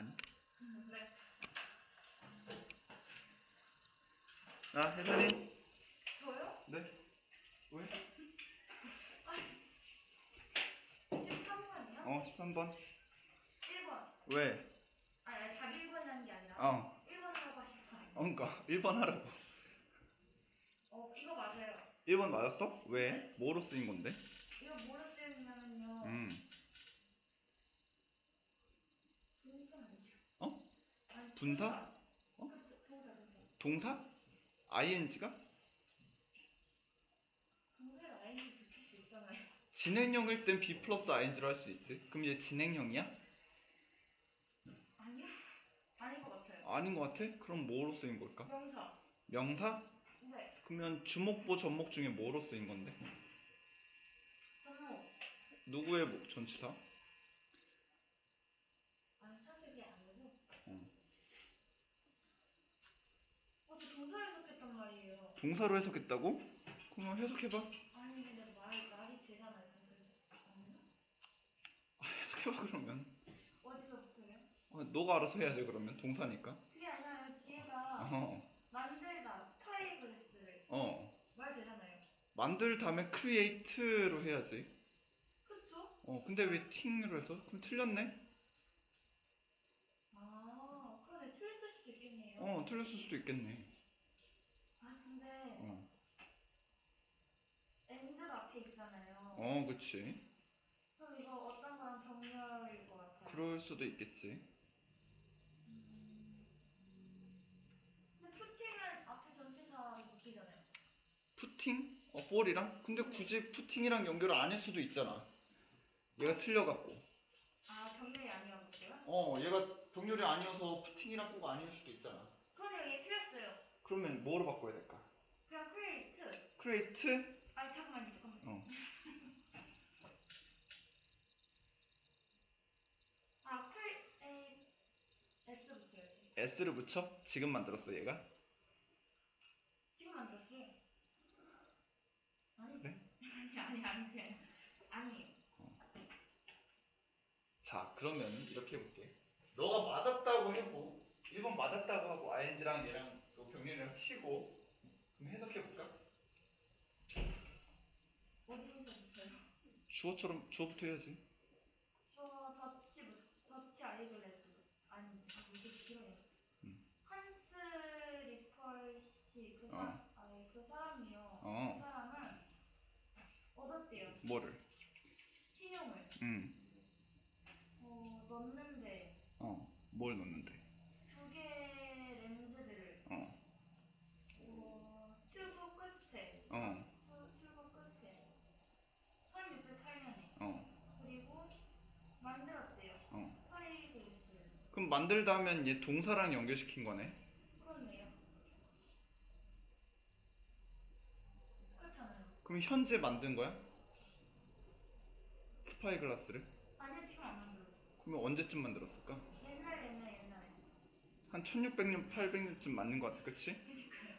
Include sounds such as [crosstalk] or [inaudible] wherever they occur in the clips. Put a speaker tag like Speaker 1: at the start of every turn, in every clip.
Speaker 1: 아니.
Speaker 2: 네.
Speaker 1: 아, 혜선이.
Speaker 2: 저요?
Speaker 1: 네. 왜?
Speaker 2: 13번이요?
Speaker 1: 어, 13번.
Speaker 2: 1번.
Speaker 1: 왜?
Speaker 2: 아니, 아니, 답 1번이라는 게 아니라
Speaker 1: 어.
Speaker 2: 1번 하고 싶어요.
Speaker 1: 어, 그니까, 1번 하라고.
Speaker 2: 어, 이거 맞아요.
Speaker 1: 1번 맞았어? 왜? 뭐로 쓰인 건데?
Speaker 2: 이거 뭐로 쓰였냐면요.
Speaker 1: 음.
Speaker 2: 분사 아니죠?
Speaker 1: 어?
Speaker 2: 아니,
Speaker 1: 분사? 어?
Speaker 2: 동사,
Speaker 1: ing가? 진행형일 땐 B 플러스 ing로 할 수 있지. 그럼 얘 진행형이야?
Speaker 2: 아니요? 아닌 것 같아요.
Speaker 1: 아닌 것 같아? 그럼 뭐로 쓰인 걸까?
Speaker 2: 명사.
Speaker 1: 명사?
Speaker 2: 네.
Speaker 1: 그러면 주목보 접목 중에 뭐로 쓰인 건데?
Speaker 2: 전목.
Speaker 1: 누구의 뭐- 전치사?
Speaker 2: 아니, 사실 이게 아니고.
Speaker 1: 어.
Speaker 2: 어, 저 동사 해석했단 말이에요.
Speaker 1: 동사로 해석했다고? 그럼 해석해봐.
Speaker 2: 아니, 근데 말, 말이 되잖아요. 아니요?
Speaker 1: 아, 해석해봐 그러면.
Speaker 2: 어디서부터요?
Speaker 1: 어, 너가 알아서 해야지 그러면 동사니까.
Speaker 2: 그게 아니라 뒤에가
Speaker 1: 어.
Speaker 2: 만들다, spyglass
Speaker 1: 어.
Speaker 2: 말 되잖아요.
Speaker 1: 만들 다음에 create로 해야지.
Speaker 2: 그쵸?
Speaker 1: 어, 근데 왜 팅으로 해서? 그럼 틀렸네?
Speaker 2: 아, 그러네. 틀렸을 수도 있겠네요.
Speaker 1: 어, 틀렸을 수도 있겠네.
Speaker 2: 아, 근데
Speaker 1: 어.
Speaker 2: 엔드가 앞에 있잖아요.
Speaker 1: 어, 그치.
Speaker 2: 그럼 이거 어떤 거랑 병렬일 것 같아요.
Speaker 1: 그럴 수도 있겠지.
Speaker 2: 음. 근데 putting은 앞에 전치사 묶이잖아요.
Speaker 1: putting? 어, 볼이랑? 근데 굳이 putting이랑 연결을 안 할 수도 있잖아. 얘가 틀려갖고.
Speaker 2: 아, 병렬이 아니었어요?
Speaker 1: 어, 얘가 병렬이 아니어서 putting이랑 꼭 아닐 수도 있잖아.
Speaker 2: 그러네요. 얘 틀렸어요.
Speaker 1: 그러면 뭐로 바꿔야 될까?
Speaker 2: 그냥 create.
Speaker 1: create?
Speaker 2: 아니, 잠깐만요. 잠깐만요.
Speaker 1: 어. [laughs]
Speaker 2: 아, create. S 붙여야지.
Speaker 1: S를 붙여? 지금 만들었어, 얘가?
Speaker 2: 지금 만들었어요. 아니,
Speaker 1: 네?
Speaker 2: 아니, 아니, 아니, 아니.
Speaker 1: 자, 그러면 이렇게 해볼게. 너가 맞았다고 해고 1번 맞았다고 하고 ing랑 얘랑 그 병렬이랑 치고 그럼 해석해볼까?
Speaker 2: 어디서부터요?
Speaker 1: 주어처럼 주어부터 해야지.
Speaker 2: 저 더치, 부- 더치 아이글레스. 아니, 아, 이게 길어요.
Speaker 1: 음.
Speaker 2: 한스 리펄시, 그, 사,
Speaker 1: 어.
Speaker 2: 아니, 그 사람이요.
Speaker 1: 어.
Speaker 2: 그 사람은 얻었대요.
Speaker 1: 뭐를?
Speaker 2: 신용을.
Speaker 1: 음.
Speaker 2: 어, 넣는데
Speaker 1: 어. 뭘 넣는데?
Speaker 2: 두 개의 렌즈들을
Speaker 1: 어.
Speaker 2: 어, 튜브 끝에
Speaker 1: 어.
Speaker 2: 튜- 튜브 끝에 1608년에
Speaker 1: 어.
Speaker 2: 그리고 만들었대요
Speaker 1: 어.
Speaker 2: spyglass를
Speaker 1: 그럼 만들다 하면 얘 동사랑 연결시킨 거네.
Speaker 2: 그렇네요
Speaker 1: 그럼 현재 만든 거야? spyglass를?
Speaker 2: 아니요 지금 안 만들었어요
Speaker 1: 그러면 언제쯤 만들었을까?
Speaker 2: 옛날 옛날 옛날에
Speaker 1: 한 1600년, 800년쯤 맞는 거 같아, 그치?
Speaker 2: 그니까요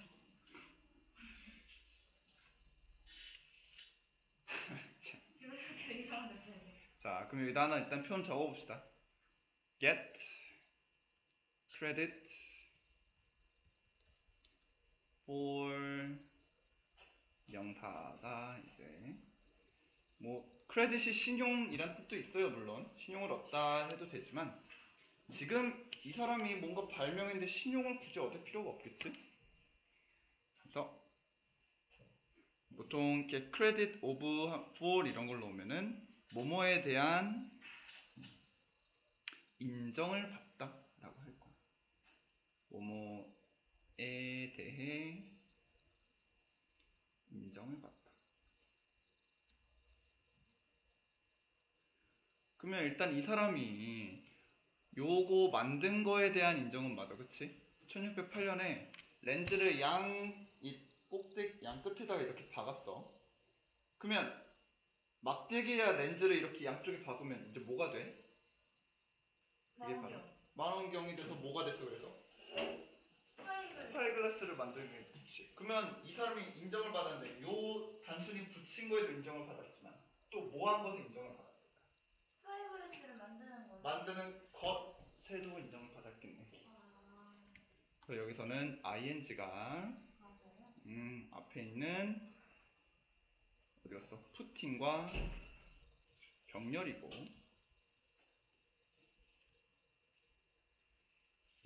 Speaker 2: [laughs]
Speaker 1: 참.
Speaker 2: 이렇게 이상한 느낌이에요
Speaker 1: 자, 그럼 여기다 하나 일단 표현 적어봅시다. get, credit, for 명사가 이제 뭐 크레딧이 신용이란 뜻도 있어요 물론. 신용을 얻다 해도 되지만 지금 이 사람이 뭔가 발명했는데 신용을 굳이 얻을 필요가 없겠지? 그래서 보통 이렇게 credit of for 이런 걸 넣으면은 뭐뭐에 대한 인정을 받다 라고 할 거야. 뭐뭐에 대해 인정을 받다 그러면 일단 이 사람이 요거 만든 거에 대한 인정은 맞아 그치? 1608년에 렌즈를 양 이 꼭대기 양 끝에다가 이렇게 박았어 그러면 막대기야 렌즈를 이렇게 양쪽에 박으면 이제 뭐가 돼? 이게 바로
Speaker 2: 망원경
Speaker 1: 망원경이 돼서 뭐가 됐어 그래서? spygl- spyglass를 만들게 그러면 이 사람이 인정을 받았는데 요 단순히 붙인 거에도 인정을 받았지만 또 뭐 한 것에 인정을 받았을까?
Speaker 2: 스파이글레스를 만드는 거죠
Speaker 1: 만드는 것에도 인정을 그 여기서는 ing가
Speaker 2: 맞아요.
Speaker 1: 음, 앞에 있는 어디 갔어? 푸틴과 병렬이고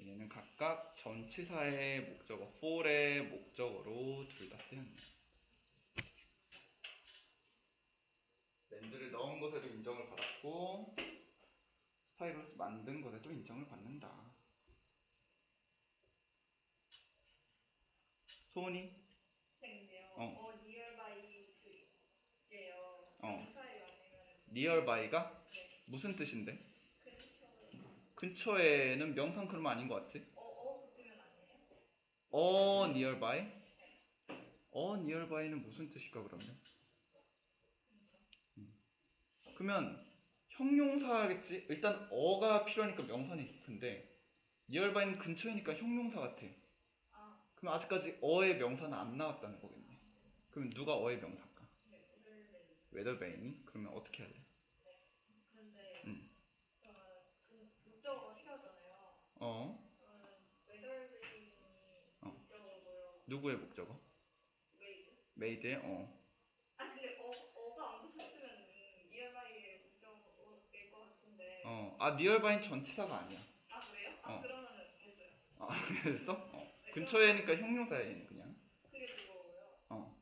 Speaker 1: 얘는 각각 전치사의 목적어 for의 목적어로 둘 다 쓰였네. 렌즈를 넣은 것에도 인정을 받았고 spyglass 만든 것에도 인정을 받는다. 소은이?
Speaker 2: 선생님이요.
Speaker 1: 어.
Speaker 2: 어, nearby 그게요.
Speaker 1: 어. nearby가
Speaker 2: 네.
Speaker 1: 무슨 뜻인데?
Speaker 2: 근처에.
Speaker 1: 근처에는 명사 그러면 아닌 것 같지?
Speaker 2: 어, 어 붙으면 아니에요?
Speaker 1: 어 nearby? 어 nearby는 무슨 뜻일까 그러면? 음. 그러면 형용사겠지? 일단 어가 필요하니까 명사는 있을 텐데 nearby는 근처이니까 형용사 같아.
Speaker 2: 아,
Speaker 1: 그럼 아직까지 어의 명사는 안 나왔다는 거겠네. 그럼 누가 어의 명사일까?
Speaker 2: 네,
Speaker 1: 웨더베인이? 그러면 어떻게 해야 돼?
Speaker 2: 근데
Speaker 1: 음.
Speaker 2: 저는 그 목적어가 필요하잖아요.
Speaker 1: 어?
Speaker 2: 저는 웨더베이징이
Speaker 1: 어.
Speaker 2: 목적어고요.
Speaker 1: 누구의 목적어? 메이드의 어.
Speaker 2: 아 근데 어 어가 안 붙었으면 nearby의 목적어일 것 같은데.
Speaker 1: 어. 아 nearby는 전치사가 아니야.
Speaker 2: 아 그래요? 아
Speaker 1: 어.
Speaker 2: 그러면은 됐어요.
Speaker 1: 아 그랬어? 어. 근처에니까 형용사야 얘는 그냥.
Speaker 2: 그게 그거고요.
Speaker 1: 어.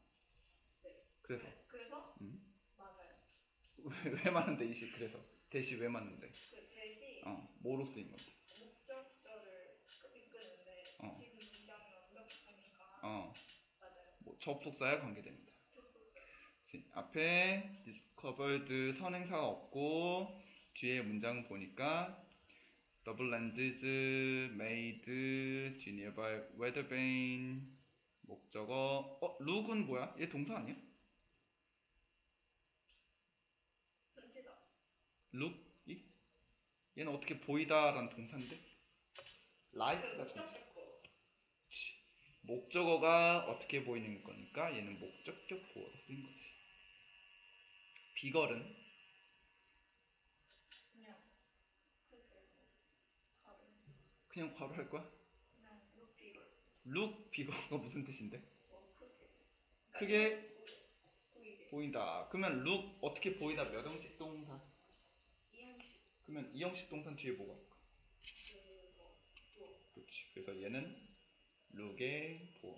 Speaker 2: 네.
Speaker 1: 그래서
Speaker 2: 그래서
Speaker 1: 음?
Speaker 2: 맞아요. [laughs]
Speaker 1: 왜, 왜 맞는데 이시 그래서 대시 왜 맞는데?
Speaker 2: 그 대시
Speaker 1: 어. 뭐로 쓰인 건데?
Speaker 2: 목적절을 이끄는데
Speaker 1: 어.
Speaker 2: 지금 문장이 완벽하니까
Speaker 1: 어. 뭐 접속사에 관계됩니다. 앞에 discovered 선행사가 없고 뒤에 문장 보니까 double lenses made nearby weather vane 목적어 어 look은 뭐야? 얘 동사 아니야?
Speaker 2: 전치다.
Speaker 1: look이? 얘는 어떻게 보이다라는 동사인데 like가 전체 목적어가 어떻게 보이는 거니까 얘는 목적격 보어로 쓰인 거지 비걸은
Speaker 2: 그냥.
Speaker 1: 그냥 괄호 할 거야? look 비거가 무슨 뜻인데?
Speaker 2: 뭐 크게.
Speaker 1: 보인다. 그러면 look 어떻게 보이다 몇 형식 동사?
Speaker 2: 이형식
Speaker 1: 그러면 이 형식 동사 뒤에 뭐가 있을까?
Speaker 2: 그뭐 또.
Speaker 1: 그렇지. 그래서 얘는 look의 보어.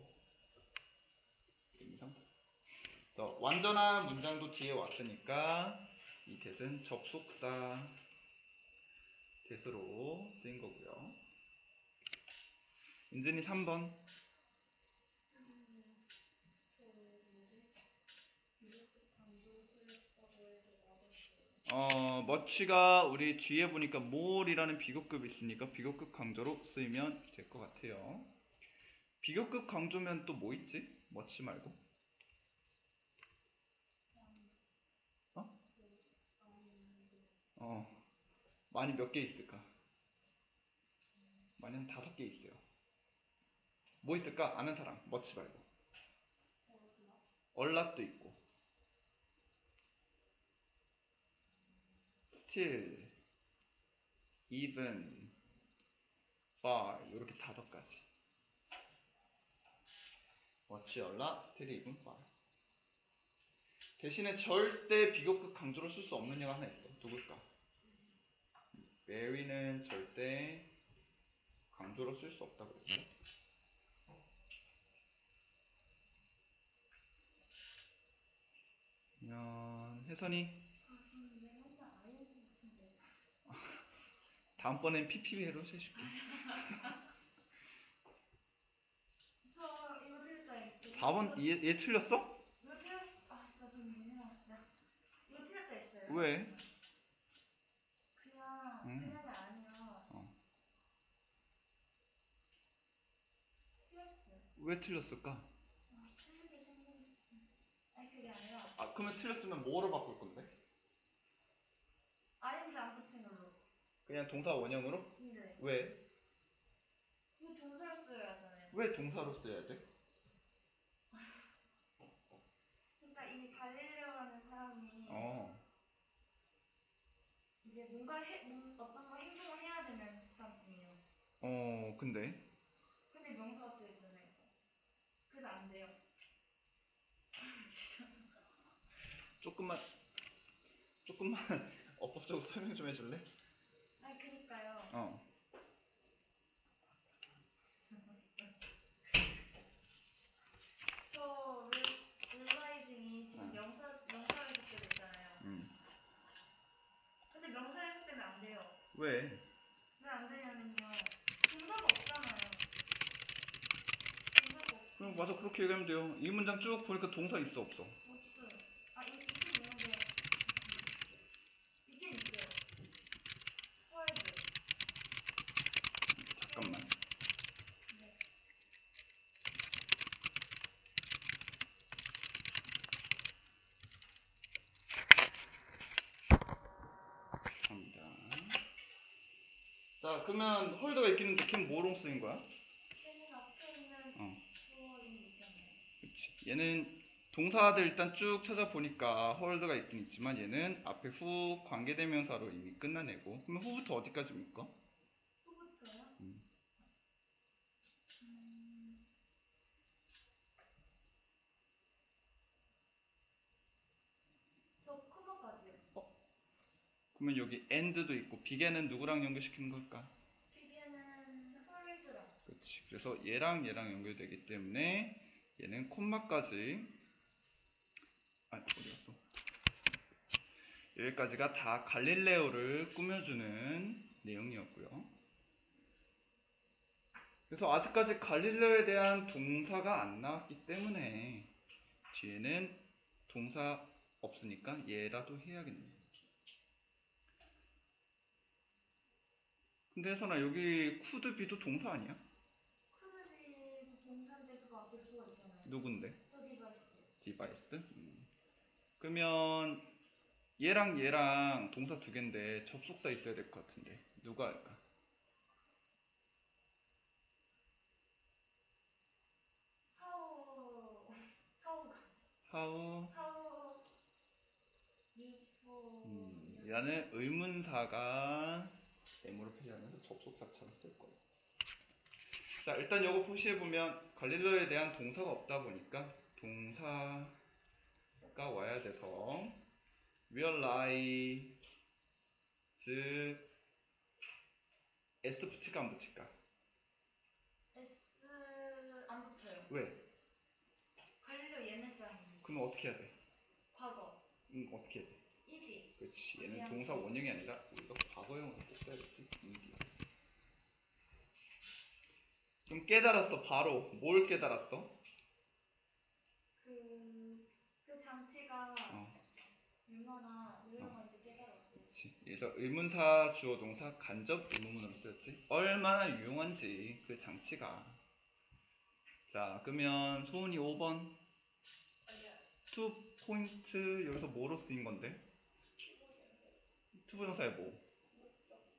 Speaker 1: 그래서 완전한 문장도 뒤에 왔으니까 이 대은 접속사 대수로 쓰인 거고요. 은진이 3번. 어, 머치가 우리 뒤에 보니까 more이라는 비교급이 있으니까 비교급 강조로 쓰이면 될 것 같아요. 비교급 강조면 또 뭐 있지? 머치 말고. 어? 어, 많이 몇 개 있을까? 많이 한 다섯 개 있어요. 뭐 있을까? 아는 사람, 머치 말고. 얼락도 있고. still, even, far 이렇게 다섯 가지. Luck? still, even, far. 대신에 절대 비교급 강조를 쓸 수 없는 얘가 하나 있어. 누굴까? very는 절대 강조로 쓸 수 없다고 그랬어. 그러면 혜선이 다음번엔 PPV로 해줄게. [laughs]
Speaker 2: 저 이거 틀렸다.
Speaker 1: 4번 얘, 얘 틀렸어?
Speaker 2: 이거 틀렸. 아, 나좀 해놨다. 이거 틀렸다 했어요.
Speaker 1: 왜?
Speaker 2: 그냥
Speaker 1: 음.
Speaker 2: 그냥이.
Speaker 1: 어.
Speaker 2: 틀렸어요.
Speaker 1: 왜 틀렸을까?
Speaker 2: 아. 아니 그게 아니라
Speaker 1: 아 그러면 틀렸으면 뭐로 바꿀 건데?
Speaker 2: 아닌지 안 붙인 걸로.
Speaker 1: 그냥 동사 원형으로?
Speaker 2: 근데
Speaker 1: 왜?
Speaker 2: 이거 동사를 써야 하잖아요.
Speaker 1: 왜 동사로 써야 돼?
Speaker 2: 이 갈릴레오라는 사람이
Speaker 1: 어.
Speaker 2: 이제 뭔가 해, 뭔, 어떤 거 행동을 해야 되면 그 사람이에요.
Speaker 1: 어 근데
Speaker 2: 근데 안 돼요. [laughs]
Speaker 1: 조금만 조금만 [laughs] 어법적으로 설명 좀 해줄래?
Speaker 2: 아 그니까요.
Speaker 1: 어.
Speaker 2: 저 룰- 룰라이징이 지금
Speaker 1: 어.
Speaker 2: 명사 명사 해석되고 있잖아요.
Speaker 1: 음.
Speaker 2: 근데 명사 해석되면 안 돼요.
Speaker 1: 왜?
Speaker 2: 왜 안 되냐면요. 동사가 없잖아요. 동사가 없.
Speaker 1: 그럼 맞아 그렇게 얘기하면 돼요. 이 문장 쭉 보니까 동사 있어 없어?
Speaker 2: 없어요. 아 이- 있긴 있는데 있긴 있어요. 헐드.
Speaker 1: 잠깐만.
Speaker 2: 네.
Speaker 1: 갑니다. 자 그러면 홀더가 있기는데 걔는 뭐로 쓰인 거야?
Speaker 2: 앞에 있는
Speaker 1: 어.
Speaker 2: 주어인 있잖아요.
Speaker 1: 그치. 얘는 동사들 일단 쭉 찾아보니까 홀더가 있긴 있지만 얘는 앞에 후 관계대명사로 이미 끝나내고 그러면 후부터 어디까지입니까?
Speaker 2: 후부터요?
Speaker 1: 음.
Speaker 2: 음. 저 코너까지요.
Speaker 1: 그러면 여기 end도 있고 begin은 누구랑 연결시키는 걸까? 그래서 얘랑 얘랑 연결되기 때문에 얘는 콤마까지 아 어디 갔어? 여기까지가 다 갈릴레오를 꾸며주는 내용이었고요. 그래서 아직까지 갈릴레오에 대한 동사가 안 나왔기 때문에 뒤에는 동사 없으니까 얘라도 해야겠네. 근데 혜선아 여기 could be도 동사 아니야?
Speaker 2: 크늘이 동사인데 그거 앞에 주어 있잖아요.
Speaker 1: 누군데?
Speaker 2: 저
Speaker 1: device. 음. 그러면 얘랑 얘랑 동사 두 개인데 접속사 있어야 될 것 같은데 누가 할까? how
Speaker 2: how how.
Speaker 1: 음, 이라는 의문사가 M으로 표시하면서 접속사처럼 쓸 거예요. 자 일단 이거 표시해보면 갈릴레오에 대한 동사가 없다 보니까 동사가 와야 돼서 realize S 붙일까 안 붙일까?
Speaker 2: S 안 붙여요.
Speaker 1: 왜?
Speaker 2: 갈릴레오 예매상입니다.
Speaker 1: 그럼 어떻게 해야 돼?
Speaker 2: 과거.
Speaker 1: 응, 어떻게 해야 돼?
Speaker 2: 이디.
Speaker 1: 그렇지. 얘는 동사 원형이 아니라 우리가 과거형으로 꼭 써야겠지. 이디. 그럼 깨달았어. 바로 뭘 깨달았어?
Speaker 2: 그, 그 장치가
Speaker 1: 어,
Speaker 2: 얼마나 유용한지 깨달았어요.
Speaker 1: 그렇지. 그래서 의문사 주어 동사 간접 의문문으로 쓰였지. 얼마나 유용한지 그 장치가. 자, 그러면 소은이 5번 to point 여기서 뭐로 쓰인 건데? to부정사의 뭐?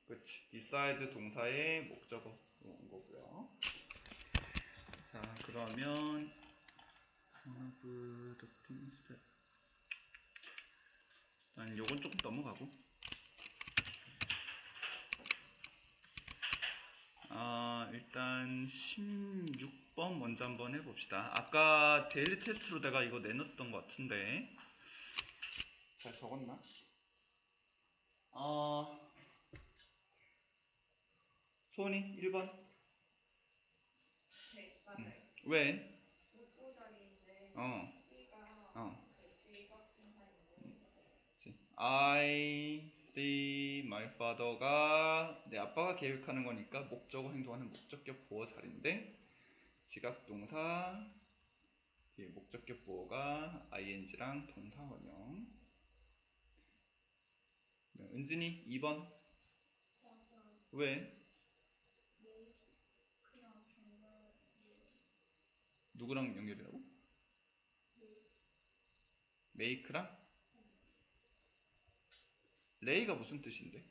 Speaker 1: 그렇지. decide 동사의 목적어로 온 거고요. 자, 그러면 have things that 일단 요건 조금 넘어가고 아, 일단 16번 먼저 한번 해봅시다. 아까 데일리 테스트로 내가 이거 내놨던 것 같은데 잘 적었나? 아, 소은이 1번
Speaker 3: 네, 맞아요.
Speaker 1: 왜? 어, 어. 그치. I see my father가 내 아빠가 계획하는 거니까 목적어 행동하는 목적격 보어 자리인데 지각 동사 뒤에 목적격 보어가 ing랑 동사 원형 네, 은진이 2번 왜?
Speaker 2: 그냥 정말
Speaker 1: 누구랑 연결이라고? 메이크랑? 레이가 무슨 뜻인데?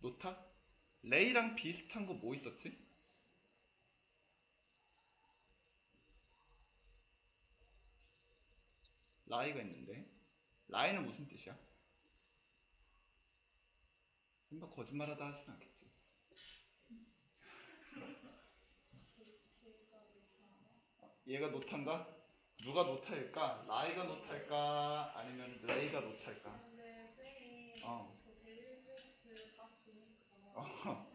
Speaker 1: 놓다? lay랑 비슷한 거 뭐 있었지? lie가 있는데 lie는 무슨 뜻이야? 설마 거짓말하다 하진 않겠지? 얘가 놓다인가? 누가 놓다일까? lie가 놓다일까? 아니면 lay가 놓다일까?
Speaker 3: 쌤이
Speaker 1: 어. 어.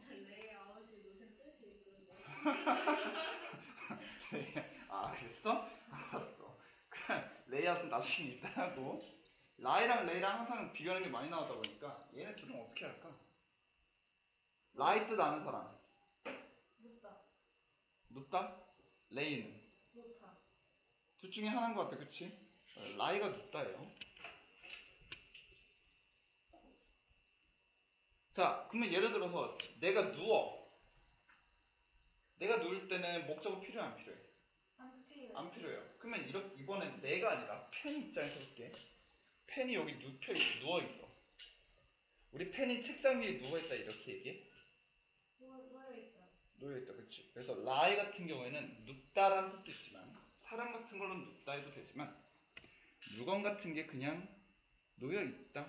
Speaker 1: [laughs]
Speaker 3: 아
Speaker 1: 그랬어? 알았어. 그냥 lay out은 나중에 이따 하고 lie랑 lay랑 항상 비교하는 게 많이 나오다 보니까 얘네 둘은 어떻게 할까? lie 뜻 아는 사람
Speaker 2: 묻다.
Speaker 1: 눕다? lay는. 둘 중에 하나인 것 같아 그치? 어, 라이가 눕다예요 자 그러면 예를 들어서 내가 누워 내가 누울 때는 목적어 필요해 안 필요해?
Speaker 2: 안 필요해.
Speaker 1: 안 필요해요. 그러면 이렇게 이번엔 내가 아니라 펜 입장에서 볼게. 펜이 여기 눕혀 누워 있어. 우리 펜이 책상 위에 누워 있다 이렇게 얘기해?
Speaker 2: 누워 누워 있다.
Speaker 1: 누워 있다, 그렇지? 그래서 라이 같은 경우에는 눕다라는 뜻도 있지만 사람 같은 걸로는 눕다 해도 되지만 물건 같은 게 그냥 놓여 있다.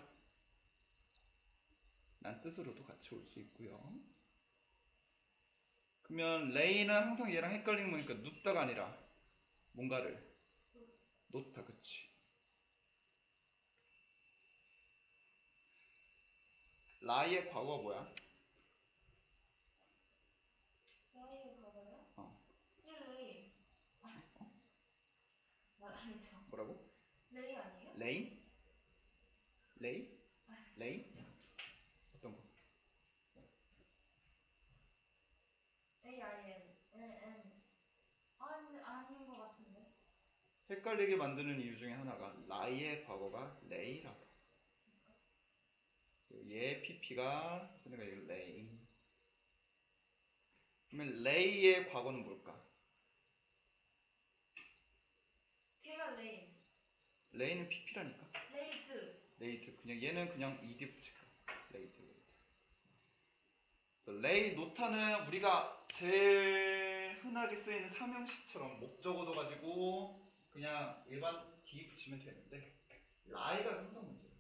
Speaker 1: 란 뜻으로도 같이 올 수 있고요. 그러면 레이는 항상 얘랑 헷갈리는 거니까 눕다가 아니라 뭔가를 놓다, 그치? lie의 과거가 뭐야?
Speaker 2: lay 봐봐요.
Speaker 1: 어.
Speaker 2: 얘 lay. 말 아니죠.
Speaker 1: 뭐라고? lain? lay? lain? 어떤 거?
Speaker 2: A I N N N. 아 아닌 것 같은데.
Speaker 1: 헷갈리게 만드는 이유 중에 하나가 lie의 과거가 lay라서. 얘 PP가 그러니까 lay. 그러면 lay의 과거는 뭘까?
Speaker 2: 걔가
Speaker 1: lay. lay는 PP라니까. laid. laid 그냥 얘는 그냥 ed 붙일까 laid laid lay 놓다는 우리가 제일 흔하게 쓰이는 삼형식처럼 목적어도 가지고 그냥 일반 d 붙이면 되는데 lie가 항상 문제예요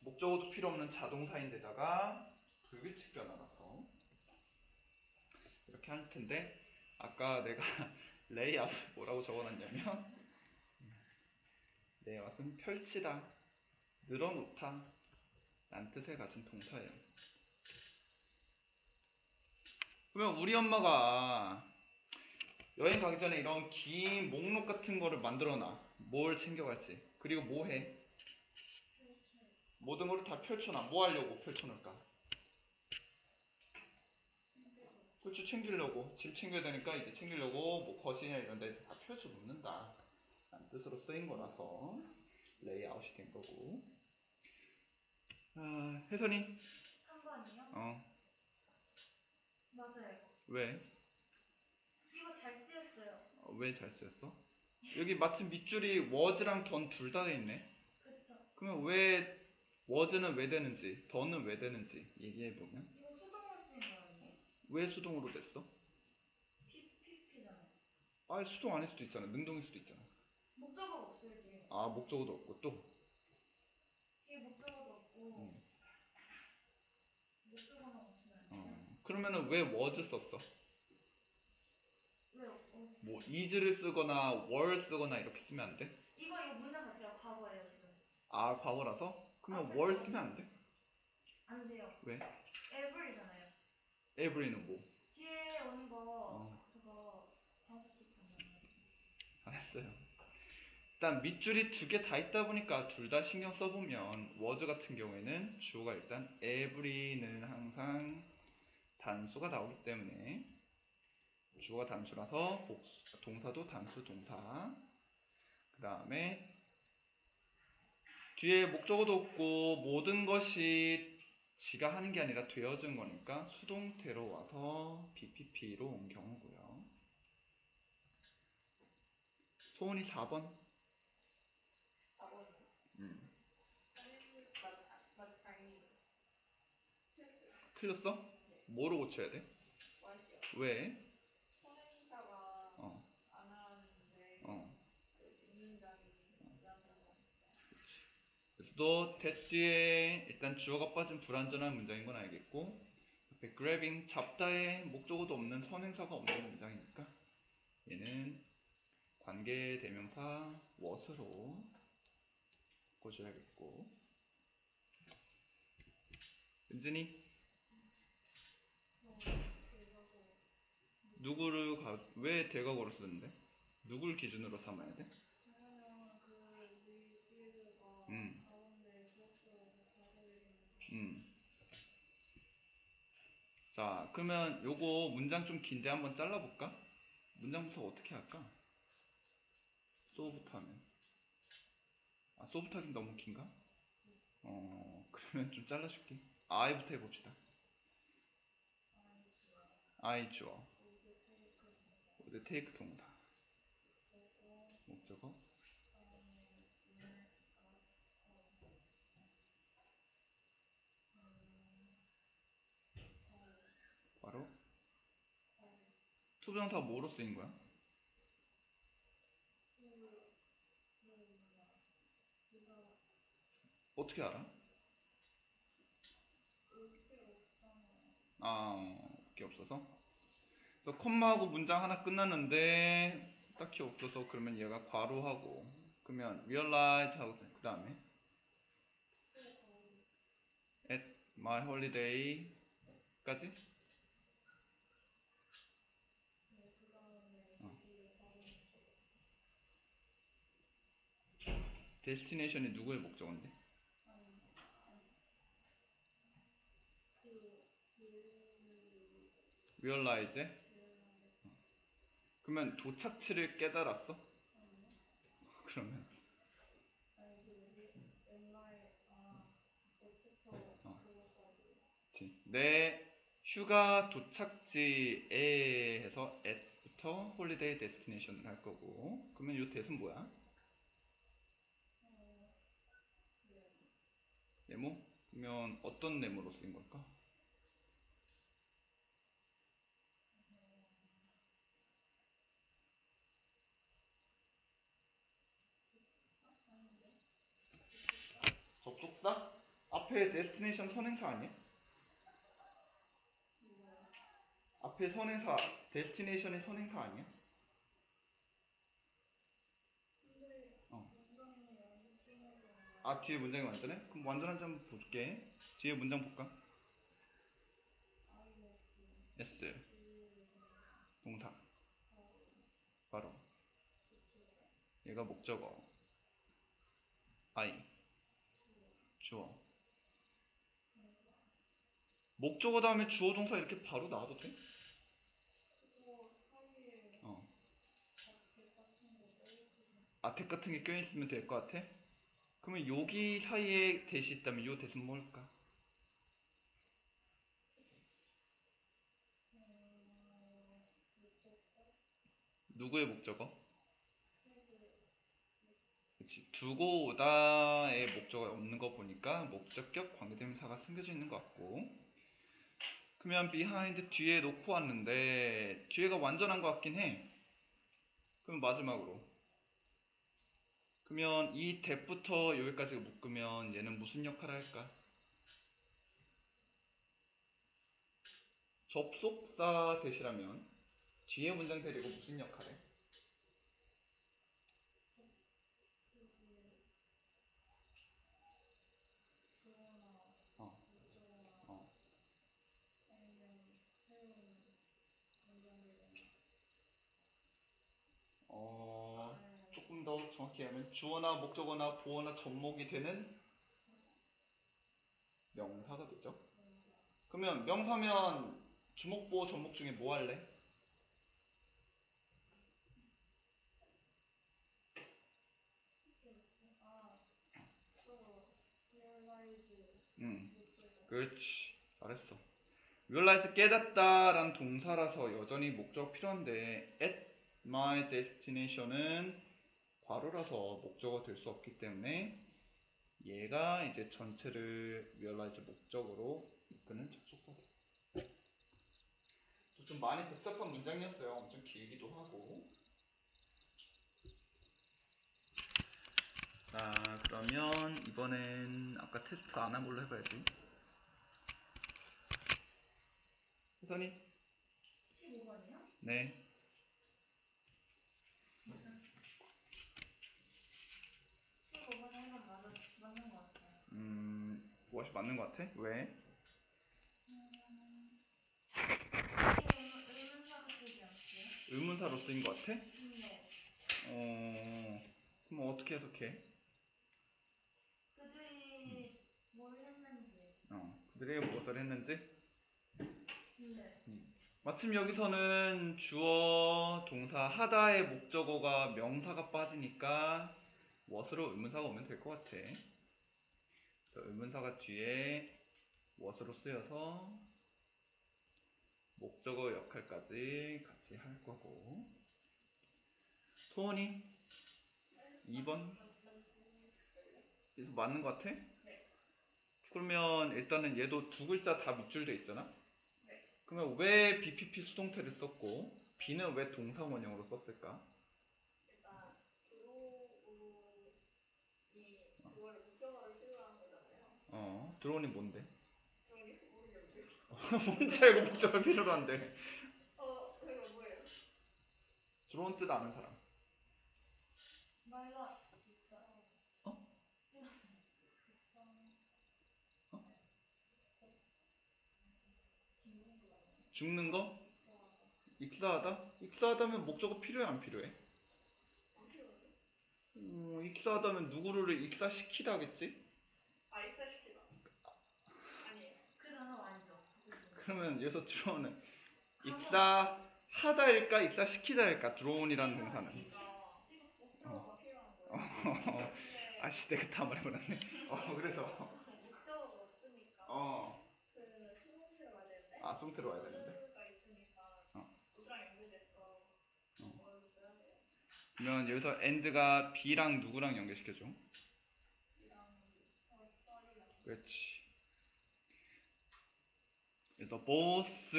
Speaker 1: 목적어도 필요 없는 자동사인데다가 불규칙 변화라서 이렇게 할 텐데 아까 내가 [laughs] lay out 뭐라고 적어놨냐면 lay out은 펼치다, 늘어놓다 라는 뜻을 가진 동사예요. 그러면 우리 엄마가 여행 가기 전에 이런 긴 목록 같은 거를 만들어놔. 뭘 챙겨갈지. 그리고 뭐 해? 모든 걸 다 펼쳐놔. 뭐 하려고 펼쳐놓을까? 그렇죠. 챙기려고. 짐 챙겨야 되니까 이제 챙기려고 뭐 거실이나 이런 데 다 펼쳐 놓는다. 라는 뜻으로 쓰인 거라서 레이아웃이 된 거고. 아, 혜선이,
Speaker 2: 한 번이요?
Speaker 1: 어,
Speaker 2: 맞아요.
Speaker 1: 왜?
Speaker 2: 이거 잘 쓰였어요.
Speaker 1: 어, 왜잘 쓰였어? 여기 마침 밑줄이 was랑 던둘다 돼 있네.
Speaker 2: 그쵸.
Speaker 1: 그러면 왜 was는 왜 되는지, 던은 왜 되는지 얘기해 보면
Speaker 2: 이거 수동으로 쓰인 거 아니에요?
Speaker 1: 왜 수동으로 됐어?
Speaker 2: P PP잖아요.
Speaker 1: 아, 수동 아닐 수도 있잖아. 능동일 수도 있잖아.
Speaker 2: 목적어가 없어요 뒤에.
Speaker 1: 아, 목적어도 없고 또.
Speaker 2: 뒤에 목적어도 없고
Speaker 1: 음.
Speaker 2: 목적어만 없으면?
Speaker 1: 어. 그러면은 왜 was 썼어?
Speaker 2: 왜? 어,
Speaker 1: 뭐 is를 쓰거나 were 쓰거나 이렇게 쓰면 안 돼?
Speaker 2: 이거 이거 문장 자체가 과거예요 지금.
Speaker 1: 아, 과거라서? 그러면
Speaker 2: 아,
Speaker 1: were
Speaker 2: 그래요?
Speaker 1: 쓰면 안 돼?
Speaker 2: 안 돼요.
Speaker 1: 왜?
Speaker 2: every잖아요.
Speaker 1: every는 뭐?
Speaker 2: 뒤에 오는 거
Speaker 1: 어.
Speaker 2: 그거 다섯씩 보면
Speaker 1: 알았어요. 일단 밑줄이 두 개 다 있다 보니까 둘 다 신경 써보면 was 같은 경우에는 주어가 일단 every는 항상 단수가 나오기 때문에 주어가 단수라서 복수, 동사도 단수 동사 그 다음에 뒤에 목적어도 없고 모든 것이 지가 하는 게 아니라 되어진 거니까 수동태로 와서 BPP로 온 경우고요. 4번.
Speaker 3: 4번
Speaker 1: 음.
Speaker 3: 맞 아니
Speaker 1: 틀렸어? 뭐로 고쳐야 돼? 왜?
Speaker 3: 선행사가
Speaker 1: 어,
Speaker 3: 안 하는데
Speaker 1: 어. 그또 that 뒤에 일단 주어가 빠진 불완전한 문장인 건 알겠고 네, grabbing 잡다에 목적어도 없는 선행사가 없는 문장이니까 얘는 관계 대명사 what으로 바꿔줘야겠고 은진이 누구를 가, 왜 대각으로 쓰는데? 누굴 기준으로 삼아야 돼? 음. 음. 자, 그러면 요거 문장 좀 긴데 한번 잘라볼까? 문장부터 어떻게 할까? 소부터 하면. 아, 소부터 하긴 너무 긴가? 어, 그러면 좀 잘라줄게. I부터 해봅시다. I 주어. Would take 동사. 목적어. 바로 투부정사가 뭐로 쓰인 거야? 어떻게 알아? 아, 어, 게 없어서. 그래서 콤마하고 문장 하나 끝났는데 딱히 없어서 그러면 얘가 괄호하고 그러면 realize 하고 그 다음에 at my holiday까지 어. 데스티네이션이 누구의 목적인데? realize? 어. 그러면 도착지를 깨달았어? 그러면 그치. 내 휴가 도착지에 해서 at부터 holiday destination을 할 거고 그러면 이 대은 뭐야? 네모? 그러면 어떤 네모로 쓰인 걸까? 접속사? 앞에 destination 선행사 아니야? 앞에 선행사 destination이 선행사 아니야? 어. 아 뒤에 문장이 완전해? 그럼 완전한지 한번 볼게 뒤에 문장 볼까? S 동사 바로 얘가 목적어 I 주어 목적어 다음에 주어 동사 이렇게 바로 나와도 돼? 어. 아택 같은 게 껴있으면 될 것 같아? 그러면 여기 사이에 대시 있다면 요 대신 뭘까? 누구의 목적어? 그치. 두고 오다의 목적어 없는 거 보니까 목적격 관계대명사가 숨겨져 있는 것 같고 그러면 behind 뒤에 놓고 왔는데 뒤에가 완전한 것 같긴 해 그럼 마지막으로 그러면 이 that부터 여기까지 묶으면 얘는 무슨 역할을 할까? 접속사 대시라면 뒤에 문장 데리고 무슨 역할을 해? 어. 어. 어, 조금 더 정확히 하면 주어나 목적어나 보어나 접목이 되는 명사가 되죠. 그러면 명사면 주목, 보어, 접목 중에 뭐 할래? 응, 그렇지. 잘했어. realize 깨닫다라는 동사라서 여전히 목적 필요한데 at my destination은 괄호라서 목적어 될 수 없기 때문에 얘가 이제 전체를 realize 목적으로 이끄는 접속사다. 좀 많이 복잡한 문장이었어요. 엄청 길기도 하고. 자, 그러면 이번엔 아까 테스트 안 한 걸로 해봐야지. 선이
Speaker 2: 15번이요?
Speaker 1: 네
Speaker 2: 580 맞는 것 같아?
Speaker 1: 왜?
Speaker 2: 의문사로
Speaker 1: 쓰인 것 같아?
Speaker 2: 네.
Speaker 1: 어, 그럼 어떻게 해석해?
Speaker 2: 그들이 뭘 했는지.
Speaker 1: 어, 그들이 무엇을 했는지?
Speaker 2: 네. 음.
Speaker 1: 마침 여기서는 주어, 동사, 하다의 목적어가 명사가 빠지니까 무엇으로 의문사가 오면 될 것 같아. 의문사가 뒤에 무엇으로 쓰여서 목적어 역할까지 같이 할 거고. 소원이 2번? 그래서 맞는 것 같아? 그러면 일단은 얘도 두 글자 다 밑줄 돼 있잖아? 그러면 왜 BPP 수동태를 썼고 B는 왜 동사 원형으로 썼을까?
Speaker 3: 일단 들어오고 이 그걸 목적어를 필요한 거잖아요.
Speaker 1: 어, 드론이 뭔데? [laughs] 뭔지 알고 목적을 필요로 한데
Speaker 3: 어, 그거 뭐예요?
Speaker 1: 드론 뜻 아는 사람
Speaker 2: 말라. 진짜.
Speaker 1: 어? 죽는 거? 익사하다? 익사하다면 목적어 필요해 안 필요해?
Speaker 3: 안?
Speaker 1: 음, 익사하다면 누구를 익사시키다겠지?
Speaker 3: 아, 익사시키다. 아니에요.
Speaker 2: 그 단어 아니죠?
Speaker 1: 그러면 여기서 드론은 익사하다일까 익사시키다일까 드론이라는 동사는.
Speaker 3: 어, 근데
Speaker 1: 아씨 내가 다 말해버렸네 어 그래서
Speaker 3: 어
Speaker 1: 아, 수동태로 와야 되는데. 어. 어. 그러면 여기서 and가 B랑 누구랑 연결시켜줘? 그렇지. 그래서 both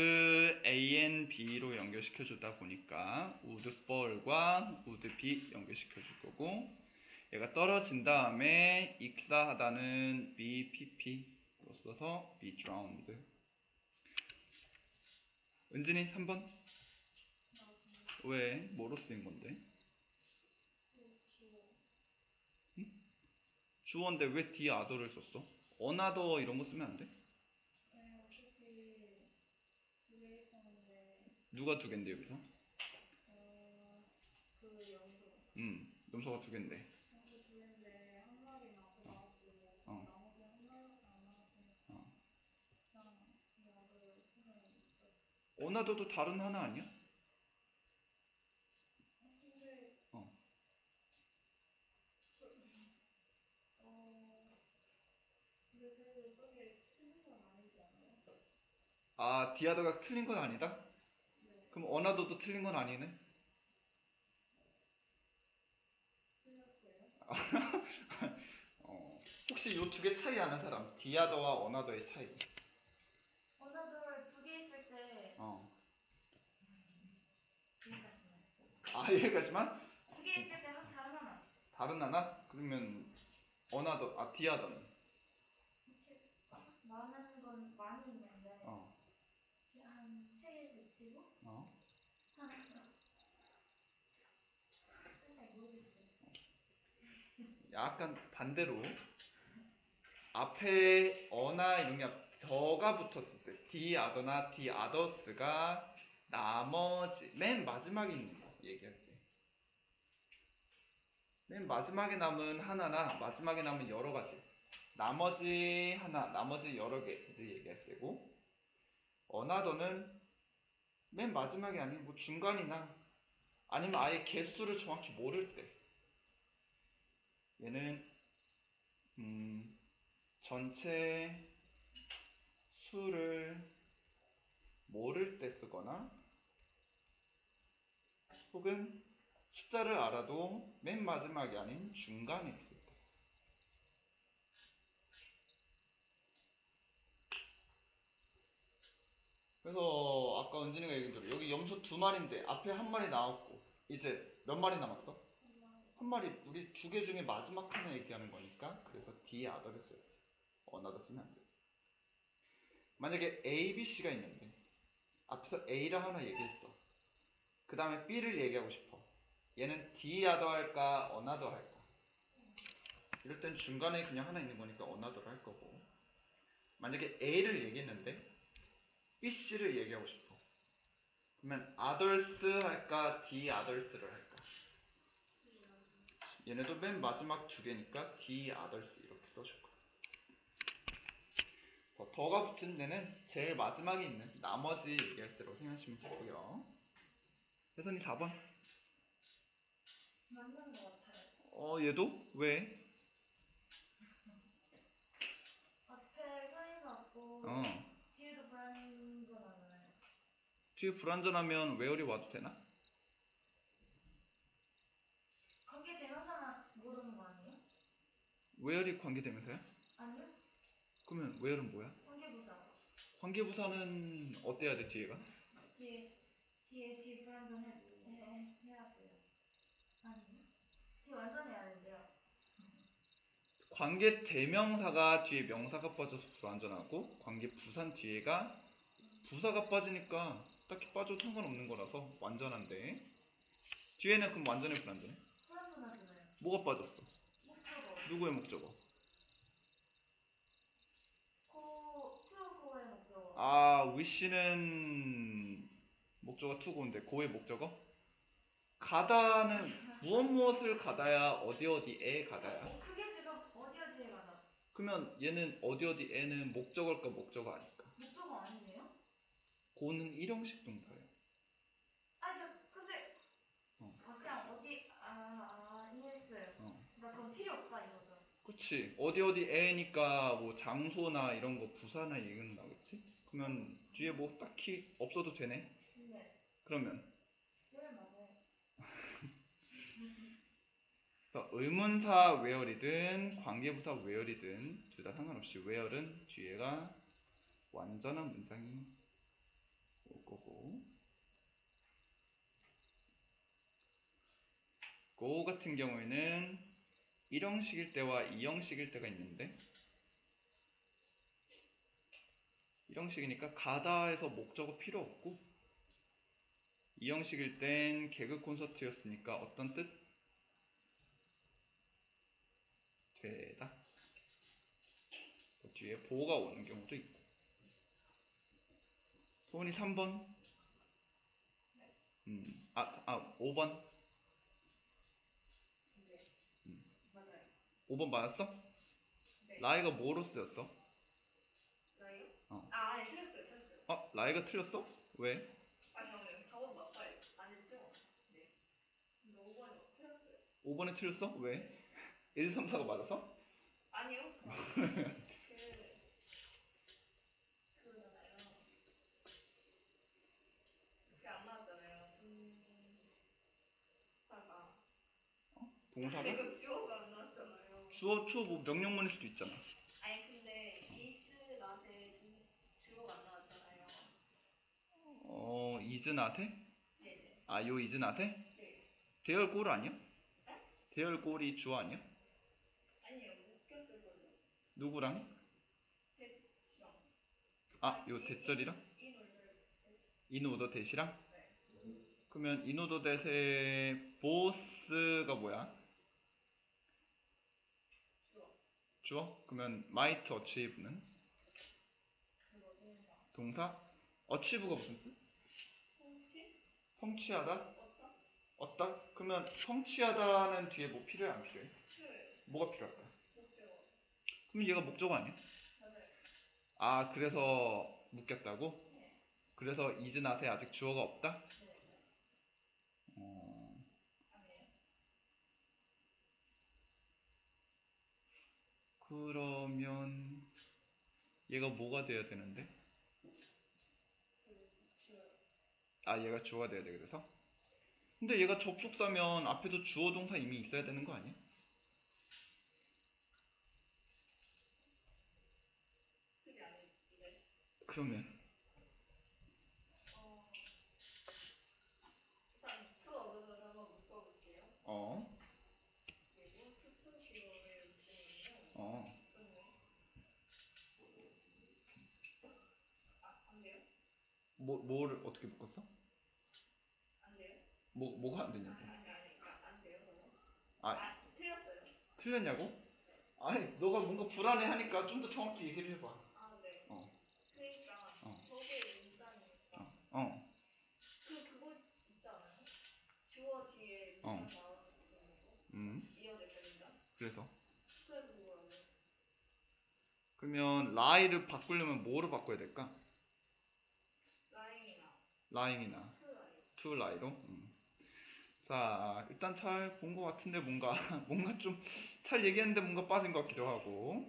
Speaker 1: A and B로 연결시켜 주다 보니까 would fall과 would be 연결시켜 줄 거고 얘가 떨어진 다음에 익사하다는 be pp로 써서 be drowned. 은진이 3번 왜 뭐로 쓰인 건데? 주어인데 왜 뒤에 other를 썼어? another 이런 거 쓰면 안 돼?
Speaker 3: 네, 어차피 두개 있었는데
Speaker 1: 누가 두 갠데 여기서?
Speaker 3: 어, 그 영수
Speaker 1: 음, 염소가 두 갠데.
Speaker 3: 영수 두 개인데 한 마리 나고 나왔고
Speaker 1: 어.
Speaker 3: 나머지 한 마리밖에 안 나왔으니까
Speaker 1: 어.
Speaker 3: 그냥 약을 쓰면 있어.
Speaker 1: 어나더도 다른 하나 아니야?
Speaker 3: 근데
Speaker 1: 어.
Speaker 3: 어 근데 그래도 저게 틀린 건 아니지 않아요?
Speaker 1: 아, the other가 틀린 건 아니다?
Speaker 3: 네,
Speaker 1: 그럼 어나더도 틀린 건 아니네?
Speaker 3: 틀렸어요. [laughs]
Speaker 1: 어, 혹시 요 두 개 차이 아는 사람? the other와 another의 차이.
Speaker 2: another 두개 있을 때
Speaker 1: 어. 아, 여기까지만?
Speaker 2: 두 개 있을 때 한 다른 하나.
Speaker 1: 다른 하나? 그러면 어나더, 아, 디아더는?
Speaker 2: 많은 건 많이 있는데
Speaker 1: 어.
Speaker 2: 한세 개 붙이고
Speaker 1: 어.
Speaker 2: 하나 살짝 모르겠어요.
Speaker 1: 약간 반대로 앞에 어나 이런 게 더가 붙었을 때 디아더나 디아더스가 나머지 맨 마지막에 있는 거 얘기할 때. 맨 마지막에 남은 하나나 마지막에 남은 여러 가지. 나머지 하나, 나머지 여러 개를 얘기할 때고 어나더는 맨 마지막이 아닌 뭐 중간이나 아니면 아예 개수를 정확히 모를 때 얘는 음, 전체 수를 모를 때 쓰거나 혹은 숫자를 알아도 맨 마지막이 아닌 중간에 있을 때. 그래서 아까 은진이가 얘기한 대로 여기 염소 두 마리인데 앞에 한 마리 나왔고 이제 몇 마리 남았어? 한 마리 우리 두 개 중에 마지막 하나 얘기하는 거니까 그래서 뒤에 other를 써야지 another 쓰면 안 돼. 만약에 A, B, C가 있는데 앞에서 A를 하나 얘기했어. 그 다음에 B를 얘기하고 싶어. 얘는 the other 할까, another 할까? 이럴 땐 중간에 그냥 하나 있는 거니까 another를 할 거고. 만약에 A를 얘기했는데 B, C를 얘기하고 싶어. 그러면 others 할까, D others를 할까? 얘네도 맨 마지막 두 개니까 D others 이렇게 써줄 거야. 더, 더가 붙은 데는 제일 마지막에 있는 나머지 얘기할 때로 생각하시면 되고요. 혜선이 4번.
Speaker 2: 맞는 것 같아요.
Speaker 1: 어, 얘도? 왜?
Speaker 2: 앞에 선행사 같고
Speaker 1: 어.
Speaker 2: 뒤에도 불안전하잖아요.
Speaker 1: 뒤에 불안전하면 where이 와도 되나?
Speaker 2: 관계 대명사만 모르는 거 아니에요?
Speaker 1: where이 관계대명사요?
Speaker 2: 아니요?
Speaker 1: 그러면 웨어는 뭐야?
Speaker 2: 관계부사.
Speaker 1: 관계부사는 어때야 돼, 뒤에가?
Speaker 2: 뒤에 뒤에 뒤에 불안전 해, 해 해야 돼요. 아니요? 뒤에 완전 해야 된대요.
Speaker 1: 관계 대명사가 뒤에 명사가 빠져서 불완전하고 관계 부사는 뒤에가 부사가 빠지니까 딱히 빠져도 상관없는 거라서 완전한데 뒤에는 그럼 완전해 불완전해?
Speaker 2: 불안전하잖아요.
Speaker 1: 뭐가 빠졌어? 누구의 목적어?
Speaker 2: go to go의 목적어.
Speaker 1: 아 which는 목적어 투고인데 고의 목적어? 가다는 [laughs] 무엇 무엇을 가다야 어디 어디에 가다야
Speaker 2: 어, 그게 지금 어디 어디에 가나?
Speaker 1: 그러면 얘는 어디 어디에는 목적어일까 목적어 아닐까?
Speaker 2: 목적어 아니에요?
Speaker 1: 고는 일형식 동사예요
Speaker 2: 아니 저 근데
Speaker 1: 어.
Speaker 2: 아 그냥 어디 아아 이해했어요.
Speaker 1: 어.
Speaker 2: 나 그럼 필요 없다 이거죠.
Speaker 1: 그치 어디 어디에니까 뭐 장소나 이런 거 부사나 이건 나겠지? 그러면 뒤에 뭐 딱히 없어도 되네
Speaker 2: 네.
Speaker 1: 그러면
Speaker 2: 네 맞아요. [laughs]
Speaker 1: 그래서 의문사 웨어리든 관계부사 웨어리든 둘 다 상관없이 웨어는 뒤에가 완전한 문장이 올 거고 go 같은 경우에는 1형식일 때와 2형식일 때가 있는데 1형식이니까 가다에서 목적어 필요 없고 2형식일 땐 개그 콘서트였으니까 어떤 뜻? 되다. 그 뒤에 보호가 오는 경우도 있고. 소은이 3번. 음, 아, 아, 5번.
Speaker 3: 네.
Speaker 1: 음.
Speaker 3: 맞아요.
Speaker 1: 5번 맞았어?
Speaker 3: 네.
Speaker 1: 라이가 뭐로 쓰였어?
Speaker 3: 나요?
Speaker 1: 어.
Speaker 3: 아, 아니, 틀렸어요, 틀렸어요.
Speaker 1: 어, 라이가 틀렸어? 왜?
Speaker 3: 아, 잠깐만요. 4번 맞아요. 아니죠? 네. 근데 5번이 틀렸어요.
Speaker 1: 5번에 틀렸어? 왜? 1, 3, 4가 맞았어?
Speaker 3: 아니요. [laughs] 그, 그거잖아요. 그게 안 나왔잖아요. 음, 사가.
Speaker 1: 동사가?
Speaker 3: 이거 주어,
Speaker 1: 주어 뭐 명령문일 수도 있잖아.
Speaker 3: 아니, 근데 이스 나세 주어가 안 나왔잖아요.
Speaker 1: 어, 이즈나세?
Speaker 3: 네네.
Speaker 1: 아, 요 이즈나세?
Speaker 3: 네.
Speaker 1: 대열 골 아니야? 대열 골이 주어 아니야?
Speaker 3: 아니에요. 묶였을 거죠.
Speaker 1: 누구랑?
Speaker 3: 대시랑.
Speaker 1: 아, 요 대절이랑? 이노더 대시랑?
Speaker 3: 네.
Speaker 1: 그러면 이노더 대세 보스가 뭐야?
Speaker 3: 주어.
Speaker 1: 주어? 그러면 might achieve는
Speaker 3: 동사.
Speaker 1: achieve가 무슨 뜻?
Speaker 3: 성취?
Speaker 1: 성취하다? 얻다? 그러면 성취하다는 뒤에 뭐 필요해 안 필요해?
Speaker 3: 필요해요.
Speaker 1: 뭐가 필요할까?
Speaker 3: 목적어.
Speaker 1: 그럼 얘가 목적어 아니야?
Speaker 3: 아
Speaker 1: 그래서 묶였다고?
Speaker 3: 네.
Speaker 1: 그래서 이즈낫에 아직 주어가 없다?
Speaker 3: 네.
Speaker 1: 어...
Speaker 3: 아니에요.
Speaker 1: 그러면 얘가 뭐가 돼야 되는데? 아 얘가 주어가 돼야 돼 그래서? 근데 얘가 접속사면 앞에도 주어 동사 이미 있어야 되는 거 아니야? 그러면
Speaker 3: 어. 일단 주어 얻어서 한번 묶어볼게요.
Speaker 1: 어?
Speaker 3: 그리고 추천 주어의 문제는요.
Speaker 1: 어
Speaker 3: 아, 안 돼요?
Speaker 1: 뭐 뭐를 어떻게 묶었어?
Speaker 3: 안 돼요?
Speaker 1: 뭐 뭐가 안 되냐고?
Speaker 3: 아니 아니 그러니까 안 돼요.
Speaker 1: 아
Speaker 3: 아 틀렸어요.
Speaker 1: 틀렸냐고? 아니 너가 뭔가 불안해 하니까 좀 더 정확히 얘기를 해봐.
Speaker 3: 아 네.
Speaker 1: 어.
Speaker 3: 그러니까
Speaker 1: 어.
Speaker 3: 저게 문장이니까
Speaker 1: 어. 어.
Speaker 3: 그 그거 있지 않아요? 주어 뒤에
Speaker 1: 어.
Speaker 3: 문장 나오는 거
Speaker 1: 음.
Speaker 3: 이어질 때 문장?
Speaker 1: 그래서
Speaker 3: 그래서 그거라고.
Speaker 1: 그러면 lie를 바꾸려면 뭐로 바꿔야 될까? To lie로. 음. 자 일단 잘 본 것 같은데 뭔가 [laughs] 뭔가 좀 잘 얘기했는데 뭔가 빠진 것 같기도 하고.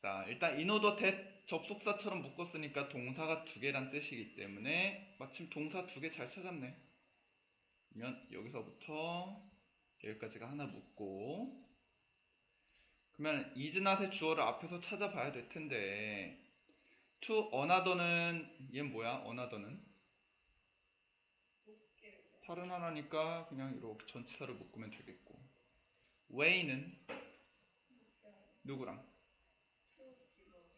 Speaker 1: 자 일단 order that 접속사처럼 묶었으니까 동사가 두 개란 뜻이기 때문에 마침 동사 두 개 잘 찾았네. 그러면 여기서부터 여기까지가 하나 묶고 그러면 not의 주어를 앞에서 찾아봐야 될 텐데 to another는 얘는 뭐야? another는? 다른 하나니까 그냥 이렇게 전치사를 묶으면 되겠고. way는? 누구랑?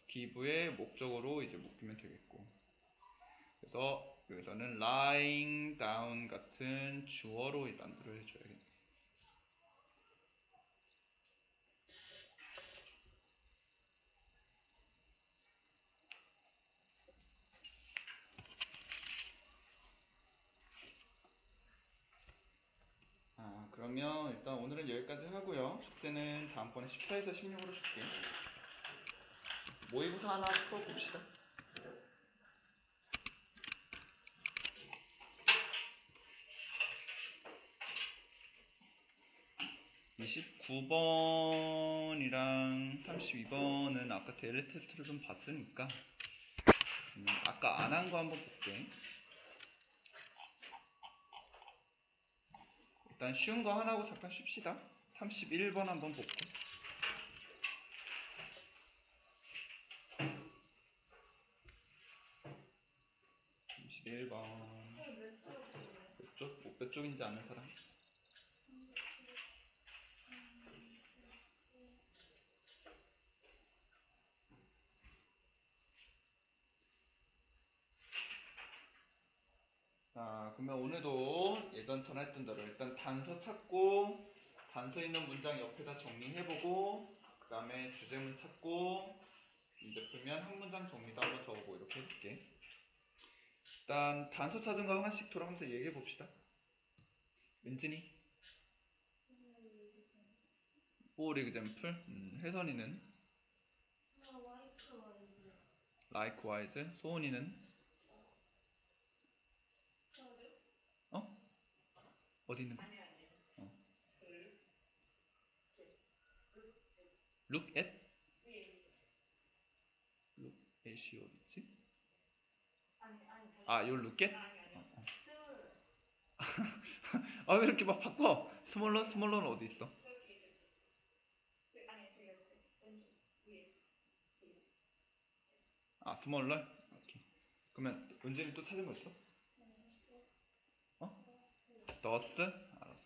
Speaker 1: 기부의 목적으로 이제 묶이면 되겠고. 그래서 여기서는 lying down 같은 주어로 만들어 해줘야겠네 아 그러면 일단 오늘은 여기까지 하고요. 숙제는 다음번에 14에서 16으로 줄게. 모의고사 하나 풀어봅시다. (29번이랑) (32번은) 아까 데레 테스트를 좀 봤으니까 음, 아까 안 한 거 한번 볼게 일단 쉬운 거 하나 하고 잠깐 쉽시다. 31번 한번 볼게. (31번) 몇 쪽? 뭐, 몇 쪽인지 아는 사람? 자, 그러면 오늘도 예전처럼 했던 대로 일단 단서 찾고 단서 있는 문장 옆에다 정리해보고 그 다음에 주제문 찾고 문제 풀면 한 문장 정리도 한번 적어보고 이렇게 해볼게. 일단 단서 찾은 거 하나씩 돌아가면서 얘기해 봅시다. 은진이. For example, 음, 혜선이는 likewise, 소은이는 어디 있는 거?
Speaker 3: 아니 아니.
Speaker 1: 어.
Speaker 3: 그
Speaker 1: Look at?
Speaker 3: 위에
Speaker 1: Look at이 어디 있지?
Speaker 3: 아니 아니 다시.
Speaker 1: 아, 요 look at?
Speaker 3: 아니 아니.
Speaker 1: 어, 어.
Speaker 3: small [laughs]
Speaker 1: 아, 왜 이렇게 막 바꿔? smaller? smaller는 어디 있어?
Speaker 3: 아,
Speaker 1: smaller? 오케이. 그러면 은진이 또 찾은 거 있어? 어? thus? 알았어.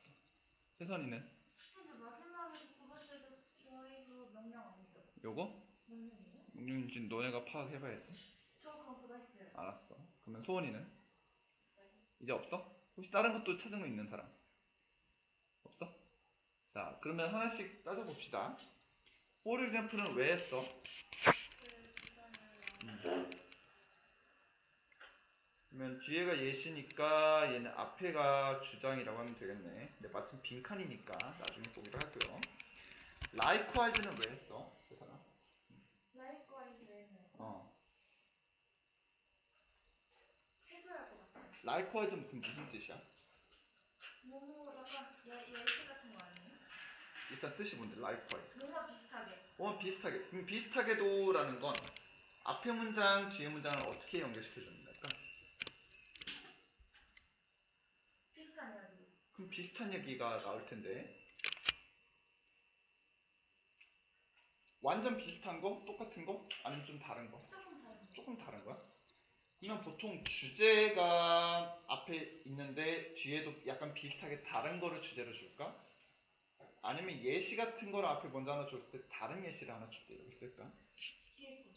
Speaker 1: 혜선이는?
Speaker 2: 근데 마지막에 두 번째도 저희도 명령 아니죠?
Speaker 1: 요거?
Speaker 2: 명령이에요?
Speaker 1: 용용지 너네가 파악해봐야지.
Speaker 2: 저 그거 했어요.
Speaker 1: 알았어. 그러면 소원이는? 이제 없어? 혹시 다른 것도 찾은 거 있는 사람? 없어? 자, 그러면 하나씩 따져봅시다. for example은 왜 했어? 그러면 뒤에가 예시니까 얘는 앞에가 주장이라고 하면 되겠네. 근데 마침 빈칸이니까 나중에 보기로 하고요. likewise는 왜 했어? 그 사람?
Speaker 2: 라이크와이즈에는
Speaker 1: 어.
Speaker 2: 해줘야 할것
Speaker 1: likewise는 그럼 무슨 뜻이야?
Speaker 2: 뭐뭐 약간 예, 예시 같은 거 아니에요?
Speaker 1: 일단 뜻이 뭔데? likewise.
Speaker 2: 뭔가 비슷하게.
Speaker 1: 어 비슷하게. 그럼 비슷하게도라는 건 앞에 문장, 뒤에 문장을 어떻게 연결시켜 주는 걸까?
Speaker 2: 비슷한 이야기.
Speaker 1: 그럼 비슷한 얘기가 나올 텐데. 완전 비슷한 거? 똑같은 거? 아니면 좀 다른 거?
Speaker 2: 조금 다른 거.
Speaker 1: 조금 다른 거야? 그러면 보통 주제가 앞에 있는데 뒤에도 약간 비슷하게 다른 거를 주제로 줄까? 아니면 예시 같은 거를 앞에 먼저 하나 줬을 때 다른 예시를 하나 줄때 이렇게 쓸까?
Speaker 2: 뒤에 거.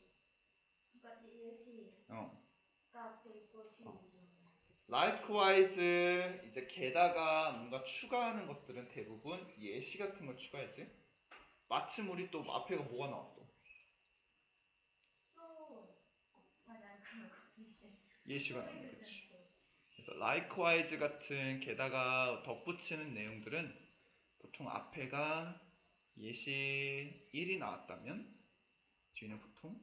Speaker 2: 그러니까 이 예시.
Speaker 1: 어.
Speaker 2: 앞에 있고 뒤에
Speaker 1: 어. Likewise 이제 게다가 뭔가 추가하는 것들은 대부분 예시 같은 걸 추가했지. 마침 우리 또 앞에가 뭐가 나왔어? 예시가 나온 거지. 그래서 likewise 같은 게다가 덧붙이는 내용들은 보통 앞에가 예시 1이 나왔다면 뒤는 보통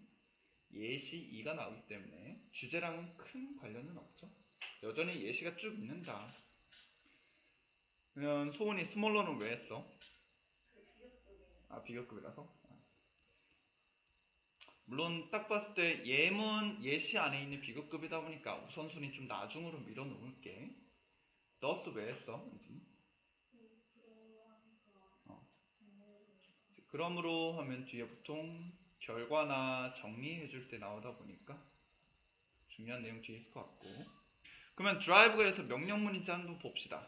Speaker 1: 예시 2가 나오기 때문에 주제랑은 큰 관련은 없죠. 여전히 예시가 쭉 있는다. 그러면 소은이 스몰러는 왜 했어? 아 비교급이라서? 물론 딱 봤을 때 예문 예시 안에 있는 비교급이다 보니까 우선순위 좀 나중으로 밀어놓을게. 너스 왜 했어? 어. 그러므로 하면 뒤에 보통 결과나 정리해줄 때 나오다 보니까 중요한 내용 뒤에 있을 것 같고 그러면 드라이브가 해서 명령문인지 한번 봅시다.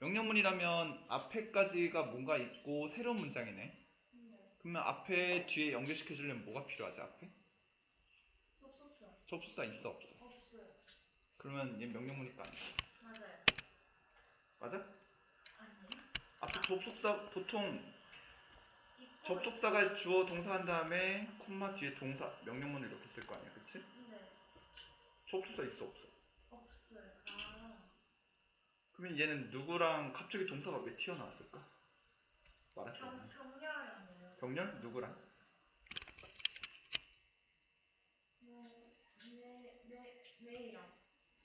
Speaker 1: 명령문이라면 앞에까지가 뭔가 있고 새로운 문장이네. 그러면 앞에 뒤에 연결시켜 주려면 뭐가 필요하지 앞에?
Speaker 2: 접속사.
Speaker 1: 접속사 있어 없어?
Speaker 2: 없어요.
Speaker 1: 그러면 얘 명령문이니까 아니야.
Speaker 2: 맞아요.
Speaker 1: 맞아? 앞에 접속사 보통 접속사가 주어 동사한 다음에 콤마 뒤에 동사 명령문을 이렇게 쓸 거 아니야?
Speaker 2: 네.
Speaker 1: 접속사 있어 없어?
Speaker 2: 없어요. 아.
Speaker 1: 그러면 얘는 누구랑 갑자기 동사가 왜 튀어나왔을까? 말할 수
Speaker 2: 경,
Speaker 1: 없네.
Speaker 2: 경렬이라네요.
Speaker 1: 경렬 누구랑?
Speaker 2: 네, 네, 네, 네이랑.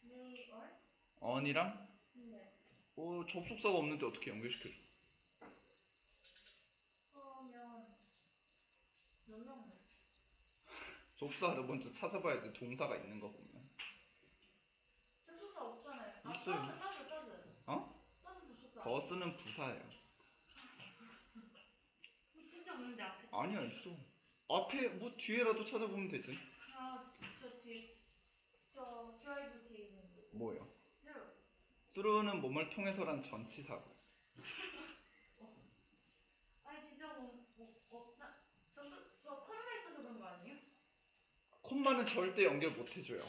Speaker 2: 네이얼?
Speaker 1: 언이랑?
Speaker 2: 네.
Speaker 1: 어 접속사가 없는데 어떻게 연결시켜줘?
Speaker 2: 그러면 명령문. [laughs]
Speaker 1: 접속사를 먼저 찾아봐야지 동사가 있는 거 보면. 있어요. 어? 더 쓰는 부사예요.
Speaker 2: 진짜 없는데 앞에.
Speaker 1: 아니야 있어. 앞에 뭐 뒤에라도 찾아보면 되지.
Speaker 2: 아, 저 뒤에 저 드라이브 뒤에 있는 거.
Speaker 1: 뭐요?
Speaker 2: 네.
Speaker 1: through는 몸을 통해서란 전치사고.
Speaker 2: 아니 진짜 뭐, 뭐 없나? 저저 저 컴마 있어서 그런 거 아니에요?
Speaker 1: 콤마는 절대 연결 못 해줘요.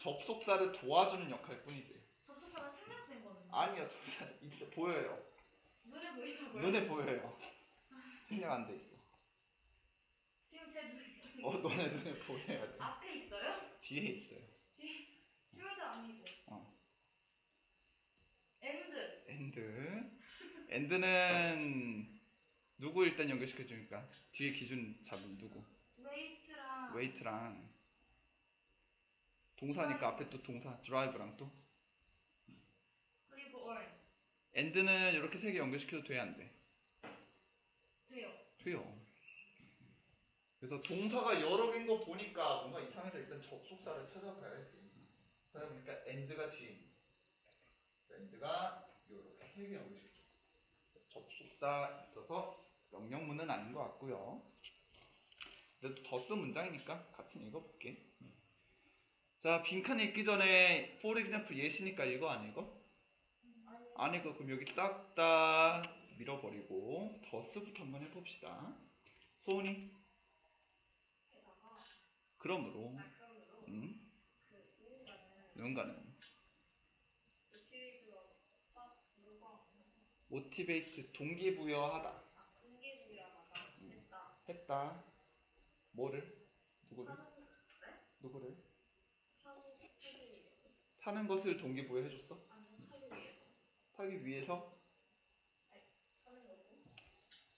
Speaker 1: 접속사를 도와주는 역할 뿐이지.
Speaker 2: 접속사가 생략된 거는.
Speaker 1: 아니요, 접속사 있어 보여요.
Speaker 2: 눈에 보이는 거예요?
Speaker 1: 눈에 보여요. 생략 안 돼 있어.
Speaker 2: 지금 제 눈에.
Speaker 1: 어, 너네 눈에 보여야 돼.
Speaker 2: 앞에 있어요?
Speaker 1: 뒤에 있어요.
Speaker 2: 뒤에 should 아니고.
Speaker 1: 어. and. and. and는 누구 일단 연결시켜 주니까 뒤에 기준 잡은 누구?
Speaker 2: wait랑.
Speaker 1: wait랑 동사니까 앞에 또 동사 drive랑 또. and는 이렇게 세 개 연결시켜도 돼야 안 돼?
Speaker 2: 돼요.
Speaker 1: 돼요. 그래서 동사가 여러 개인 거 보니까 뭔가 이상해서 일단 접속사를 찾아봐야지. 그러다 보니까 and가 뒤에. and가 이렇게 세 개 연결시켜. 접속사 있어서 명령문은 아닌 것 같고요. 그래도 더쓴 문장이니까 같이 읽어볼게. 자, 빈칸 읽기 전에 for example 예시니까 읽어 안 읽어?
Speaker 2: 아니.
Speaker 1: 안 읽어. 그럼 여기 싹다 밀어버리고 더스부터 한번 해봅시다. 소은이 그러므로
Speaker 3: 아 그러므로
Speaker 1: 음,
Speaker 3: 그 누군가는 모티베이트
Speaker 1: 동기부여하다
Speaker 3: 아 동기부여하다
Speaker 1: 음.
Speaker 3: 했다
Speaker 1: 했다. 뭐를? 누구를?
Speaker 3: 네?
Speaker 1: 누구를?
Speaker 3: 사는
Speaker 1: 것을 동기부여해줬어? 하기 위해서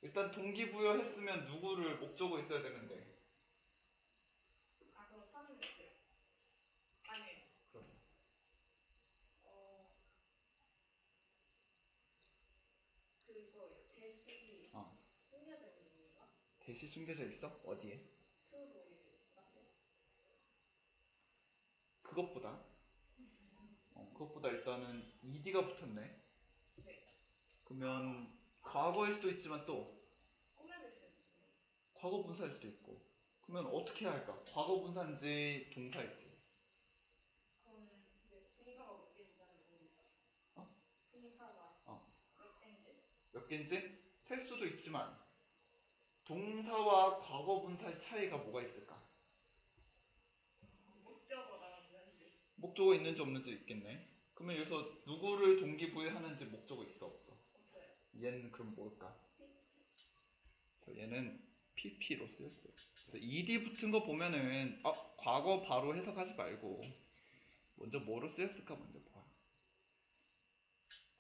Speaker 1: 일단 동기부여 했으면 누구를 목적어 있어야 되는데
Speaker 3: 아 그럼 사는 거죠 아니에요
Speaker 1: 그럼
Speaker 3: 어 그거요 대식이
Speaker 1: 어.
Speaker 3: 숨겨져 있는 건가?
Speaker 1: 대시 숨겨져 있어? 어디에? 그것보다 어, 그것보다 일단은 ed가 붙었네.
Speaker 3: 네.
Speaker 1: 그러면 과거일 수도 있지만 또 과거 분사일 수도 있고. 그러면 어떻게 해야 할까? 과거 분사인지 동사일지.
Speaker 3: 어?
Speaker 1: 어.
Speaker 3: 몇 개인지
Speaker 1: 셀 수도 있지만 동사와 과거 분사의 차이가 뭐가 있을까? 목적어 있는지 없는지 있겠네. 그러면 여기서 누구를 동기부여하는지 목적어 있어. 얘는 그럼 뭘까? 얘는 PP로 쓰였어요. 그래서 ED 붙은 거 보면은 아, 과거 바로 해석하지 말고 먼저 뭐로 쓰였을까 먼저 봐.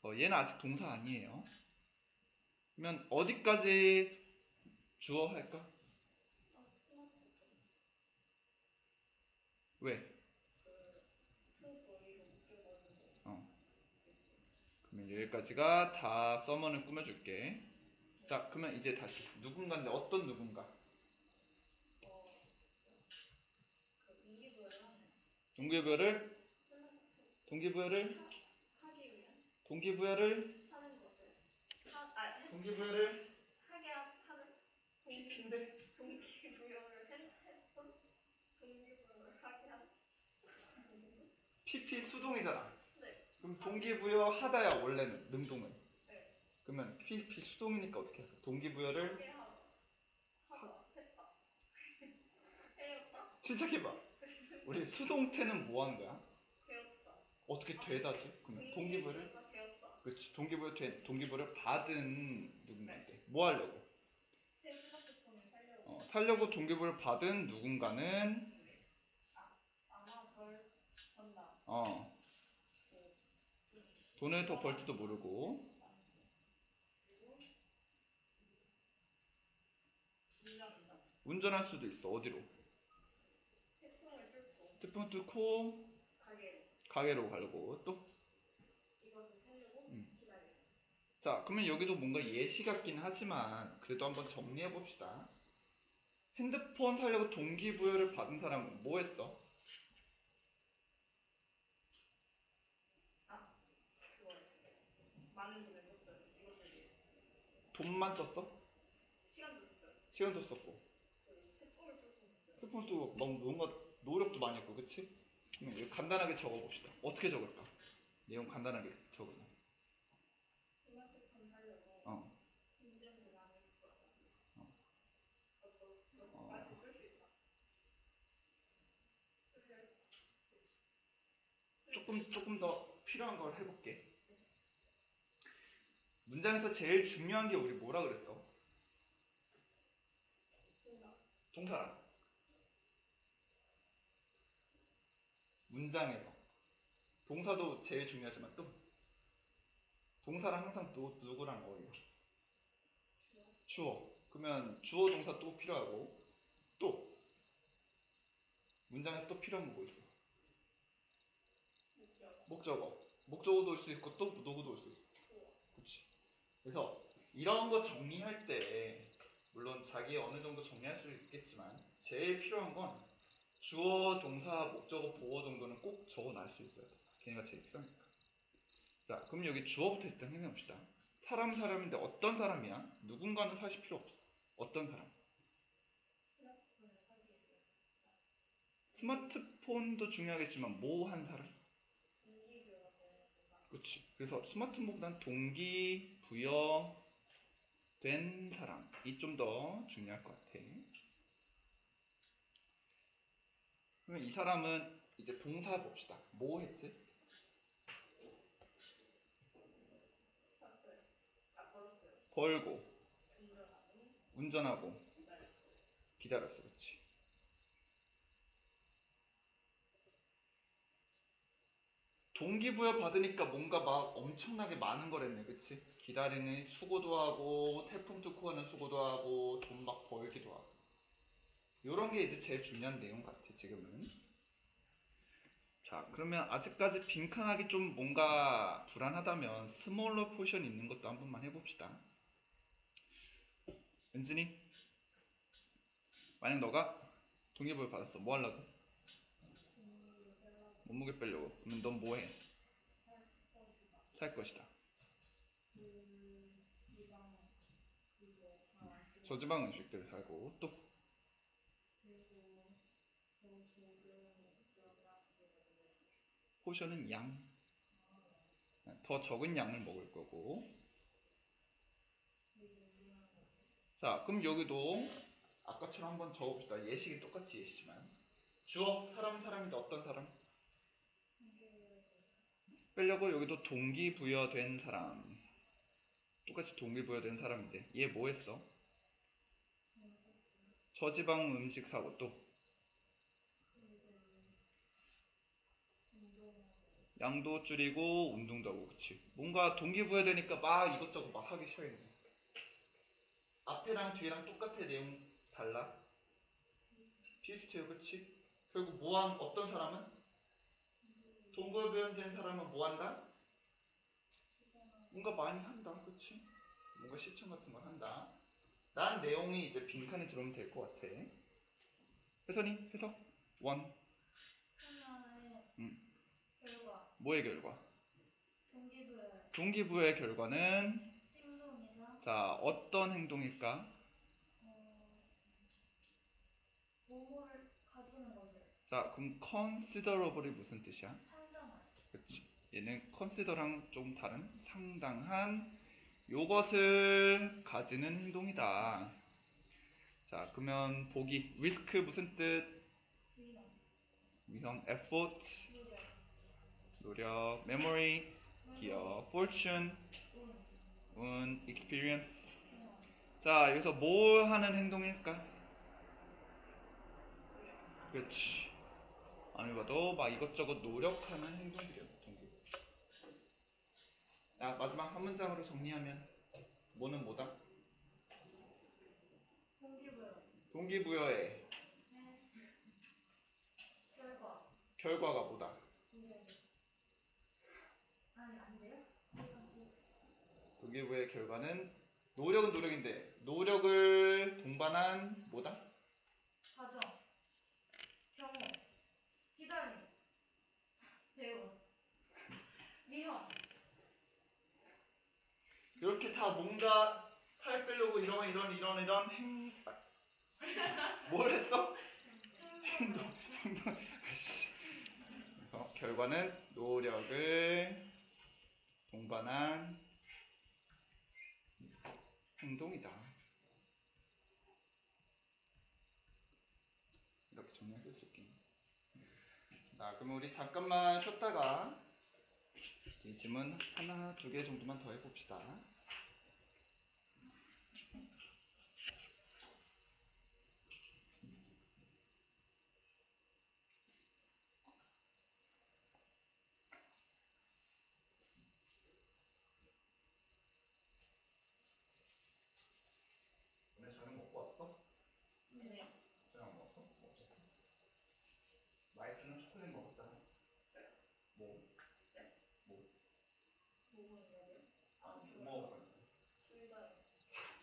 Speaker 1: 어, 얘는 아직 동사 아니에요. 그러면 어디까지 주어 할까? 왜? 어. 그러면 여기까지가 다 서머는 꾸며줄게. 자, 그러면 이제 다시. 누군가인데 어떤 누군가? 동기부여를? 동기부여를? 동기부여를? 동기부여를?
Speaker 3: 하게 하- 하는 동기 동기부여를? 했, 했던 동기부여를? 하게 하는
Speaker 1: PP 수동이잖아.
Speaker 3: 네.
Speaker 1: 그럼 동기부여 하다야 원래는 능동은.
Speaker 3: 네.
Speaker 1: 그러면 PP 수동이니까 어떻게 할까? 동기부여를 침착해봐. 우리 수동태는 뭐 하는 거야?
Speaker 3: 배웠다
Speaker 1: 어떻게 되다지? 그러면 동기부여를 그렇지 동기부여 된 동기부여를 받은 누군가인데 뭐 하려고? 어, 살려고 동기부여를 받은 누군가는
Speaker 3: 아마 벌 전다
Speaker 1: 어 돈을 더 벌지도 모르고 운전할 수도 있어 어디로?
Speaker 3: 태풍을 뚫고 가게로
Speaker 1: 가게로 가려고 또
Speaker 3: 이것을 살려고
Speaker 1: 음. 그러면 여기도 뭔가 예시 같긴 하지만 그래도 한번 정리해 봅시다. 핸드폰 사려고 동기부여를 받은 사람은 뭐 했어?
Speaker 3: 그걸 많은 돈을 썼어요 이것을 위해
Speaker 1: 돈만 썼어?
Speaker 3: 시간도 썼어요
Speaker 1: 시간도 썼고.
Speaker 3: 그 태풍을 뚫고 있어요
Speaker 1: 핸드폰도 막 뭔가 노력도 많이 했고, 그치? 그럼 이거 간단하게 적어 봅시다. 어떻게 적을까? 내용 간단하게 적으면.
Speaker 3: 살려고
Speaker 1: 어,
Speaker 3: 어.
Speaker 1: 어.
Speaker 3: 그래서
Speaker 1: 조금, 조금 더 필요한 걸 해볼게. 문장에서 제일 중요한 게 우리 뭐라 그랬어? 동사랑. 문장에서. 동사도 제일 중요하지만 또 동사랑 항상 또 누구랑 어울려? 주어. 그러면 주어 동사 또 필요하고 또 문장에서 또 필요한 거 뭐 있어?
Speaker 3: 목적
Speaker 1: 목적어. 목적어도 올 수 있고 또 누구도 올 수 있어. 그래서 이런 거 정리할 때 물론 자기 어느 정도 정리할 수 있겠지만 제일 필요한 건 주어, 동사, 목적어, 보어 정도는 꼭 적어놔 수 있어야 돼. 걔네가 제일 필요하니까. 자, 그럼 여기 주어부터 일단 생각해 봅시다. 사람 사람인데 어떤 사람이야? 누군가는 사실 필요 없어. 어떤 사람? 스마트폰도 중요하겠지만 뭐 한 사람? 그렇지. 그래서 스마트폰보단 동기 부여된 사람이 좀 더 중요할 것 같아. 그러면 이 사람은 이제 동사 봅시다. 뭐 했지? 벌고,
Speaker 3: 운전하고, 기다렸어요
Speaker 1: 기다렸어. 그렇지. 동기부여 받으니까 뭔가 막 엄청나게 많은 거랬네. 그치? 기다리는 수고도 하고, 태풍 뚫고 가는 수고도 하고, 돈 막 벌기도 하고. 요런 게 이제 제일 중요한 내용 같아, 지금은. 자, 그러면 아직까지 빈칸하기 좀 뭔가 불안하다면 smaller portion 있는 것도 한 번만 해봅시다. 은진이? 만약 너가 동기부여 받았어. 뭐 하려고? 몸무게 빼려고. 그러면 넌 뭐 해? 살 것이다. 저지방 음식들을 살고 또 포션은 양. 더 적은 양을 먹을 거고. 자, 그럼 여기도 아까처럼 한번 적어봅시다. 예식이 똑같이 예시지만. 주어, 사람, 사람인데 어떤 사람? 빼려고 여기도 동기부여된 사람. 똑같이 동기부여된 사람인데. 얘 뭐 했어? 저지방 음식 사고 또? 양도 줄이고 운동도 하고 그치. 뭔가 동기부여되니까 막 이것저것 막 하기 시작했네. 앞에랑 뒤랑 똑같아 내용 달라? 비슷해요 그치? 결국 뭐한 어떤 사람은 동기부여된 사람은 뭐 한다? 뭔가 많이 한다 그치? 뭔가 실천 같은 걸 한다. 란 내용이 이제 빈칸에 들어오면 될 것 같아. 혜선이 해석? 원. 음.
Speaker 2: 결과
Speaker 1: 뭐의 결과?
Speaker 2: 동기부여
Speaker 1: 동기부여의 결과는?
Speaker 2: 행동이나
Speaker 1: 자 어떤 행동일까?
Speaker 2: 어, 모모를 가지는 것을
Speaker 1: 자 그럼 considerable이 무슨 뜻이야 얘는 consider랑 좀 다른 상당한 요것을 가지는 행동이다. 자 그러면 보기. risk 무슨 뜻?
Speaker 2: 위험,
Speaker 1: effort.
Speaker 2: 노력,
Speaker 1: memory. 기억. fortune.
Speaker 2: 운,
Speaker 1: 운 experience. 자 여기서 뭐 하는 행동일까? 그렇지. 아무리 봐도 막 이것저것 노력하는 행동들이야 야 마지막 한 문장으로 정리하면 뭐는 뭐다?
Speaker 2: 동기부여
Speaker 1: 동기부여의
Speaker 2: 결과.
Speaker 1: 결과가 뭐다?
Speaker 2: 노력 아니 안 돼요?
Speaker 1: 동기부여의 결과는 노력은 노력인데 노력을 동반한 뭐다?
Speaker 2: 과정, 경험, 기다림, 배움, 위험,
Speaker 1: 이렇게 다 뭔가 살 빼려고 이런 이런 이런 이런 행... [laughs] 뭘 했어? 행동 행동 아이씨. 그래서 결과는 노력을 동반한 행동이다. 이렇게 정리할 수 있겠네. 자 그럼 우리 잠깐만 쉬었다가 이 질문 하나 두 개 정도만 더 해봅시다 오늘 저녁 먹고 왔어?
Speaker 2: 네.
Speaker 1: 저녁 먹었어? 먹었어. 마이크는 초콜릿 먹었잖아. 뭐? 뭐?
Speaker 2: 보고 있어요.
Speaker 1: 아, 뭐 먹었어?
Speaker 2: 둘 다요.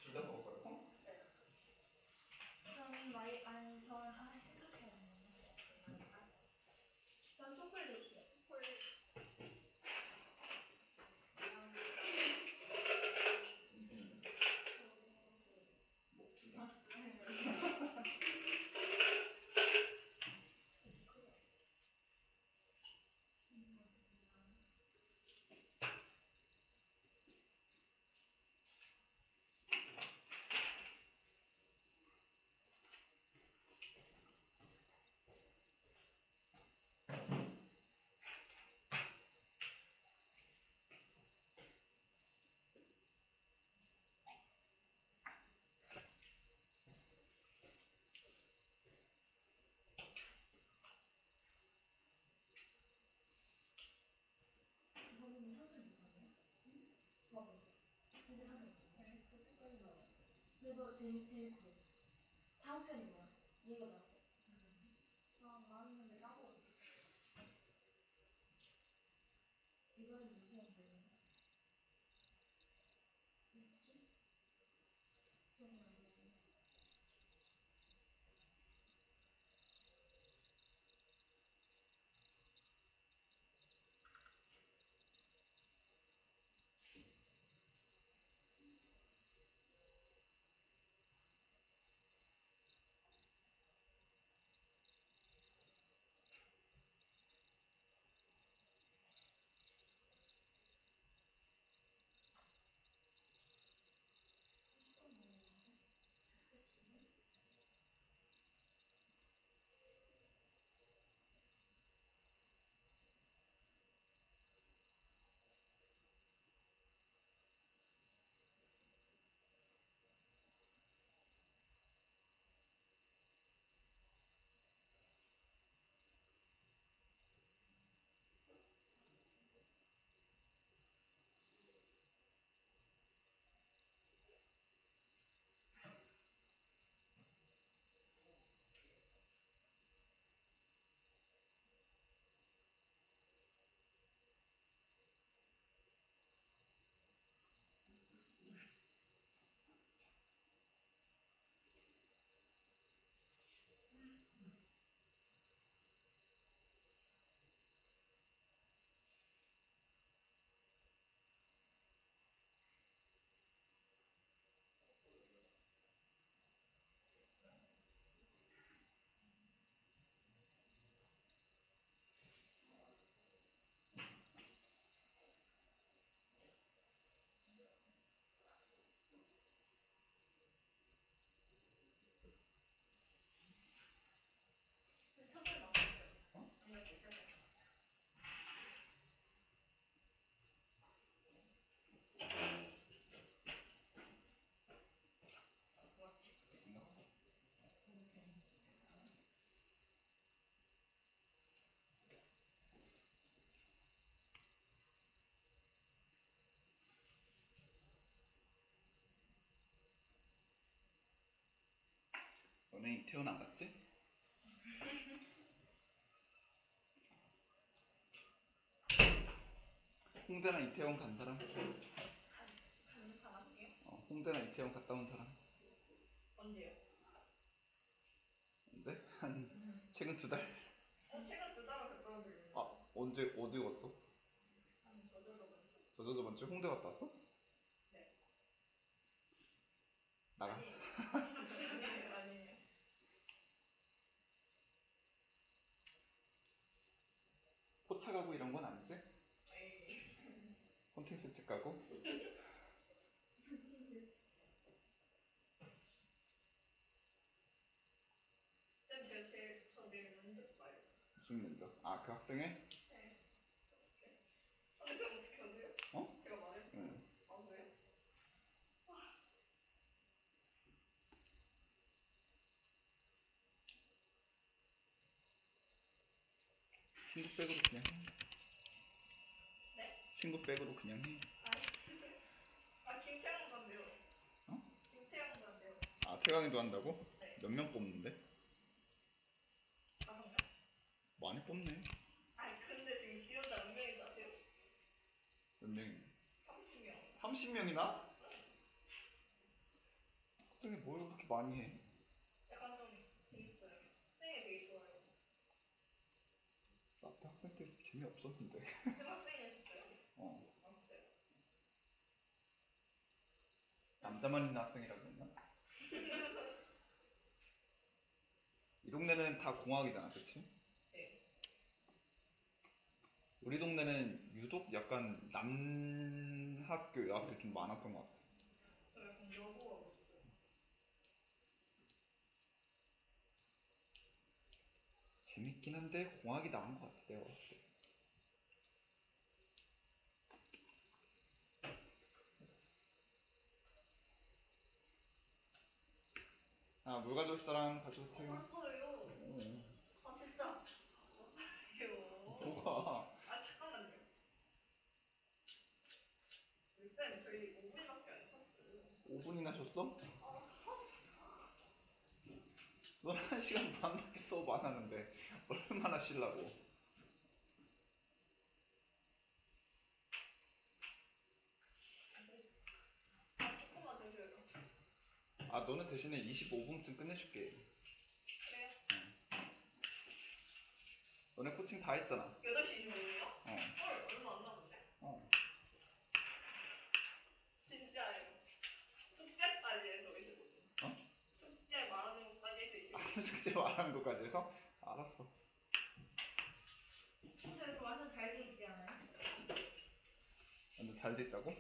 Speaker 1: 둘다 먹었거든.
Speaker 2: 저는 마이 아니 전 아, 생각해봤는데 전 초콜릿이요.
Speaker 3: 초콜릿.
Speaker 1: 먹주나?
Speaker 2: 이거는 사진 있었네. 맞아. 근데 사진 있었네. 그래도 제일 제일 그 다음 편
Speaker 1: 너네 이태원 안 갔지? 홍대나 이태원 간 사람? 어, 홍대나 이태원 갔다 온 사람?
Speaker 3: 언제요?
Speaker 1: 언제? 한 최근 두 달?
Speaker 3: 어, 최근 두 달은 갔다 온 적이.
Speaker 1: 아 언제 어디 갔어? 저저 저번 주에 홍대 갔다 왔어?
Speaker 3: 네.
Speaker 1: 나가.
Speaker 3: 아니에요. 아니에요.
Speaker 1: 포차 가고 이런 건 아니지? 콘텐츠 집 가고? 무슨 면접? 아 그 학생회?
Speaker 3: 네. 어떻게. 근데 쌤 어떻게 하세요?
Speaker 1: 어?
Speaker 3: 제가 말했어요.
Speaker 1: 응.
Speaker 3: 아, 그래요?
Speaker 1: 친구 백으로 그냥 해.
Speaker 3: 네?
Speaker 1: 친구 백으로 그냥 해.
Speaker 3: 아, 김태형 간대요.
Speaker 1: 어?
Speaker 3: 김태형 간대요.
Speaker 1: 아 태강이도 한다고?
Speaker 3: 네.
Speaker 1: 몇 명 뽑는데?
Speaker 3: 다섯 명?
Speaker 1: 많이 뽑네.
Speaker 3: 아니, 근데 지금 지원자 몇 명인지 아세요?
Speaker 1: 몇 명이?
Speaker 3: 30명.
Speaker 1: 30명이나? 학생이 뭘 그렇게 많이 해?
Speaker 3: 약간 좀 재밌어요. 쌤이 되게 좋아요.
Speaker 1: 학생 때 재미없었는데.
Speaker 3: 어.
Speaker 1: 남자만 있는 학생이라고 했나? [laughs] 이 동네는 다 공학이잖아, 그치?
Speaker 3: 네.
Speaker 1: 우리 동네는 유독 약간 남학교, 여학교 좀 많았던 것 같아.
Speaker 3: 저 약간 여고하고 있어요.
Speaker 1: 재밌긴 한데 공학이 나은 것 같아, 내가 봤을 때. 아, 물 가져올 사람 가져오세요.
Speaker 3: 벌써요?
Speaker 1: 어,
Speaker 3: 아, 진짜? 아유.
Speaker 1: 뭐가?
Speaker 3: 아, 잠깐만요. 쌤, 저희 5분밖에 안 탔어요.
Speaker 1: 5분이나 쉬었어?
Speaker 3: 아,
Speaker 1: 넌한 시간 반밖에 수업 안 하는데 얼마나 쉬려고?
Speaker 3: 아,
Speaker 1: 너는 대신에 25분쯤 끝내줄게.
Speaker 3: 그래요?
Speaker 1: 너네 코칭 다 했잖아.
Speaker 3: 8시 25분이요?
Speaker 1: 어,
Speaker 3: 헐, 얼마 안 남았네?
Speaker 1: 어.
Speaker 3: 진짜예요. 숙제까지 해서 25분.
Speaker 1: 어?
Speaker 3: 숙제 말하는 것까지 해서 25분.
Speaker 1: 아, 숙제 말하는 것까지 해서? 알았어.
Speaker 2: 저 이거 완전 잘 돼 있지 않아요?
Speaker 1: 완전 잘 됐다고?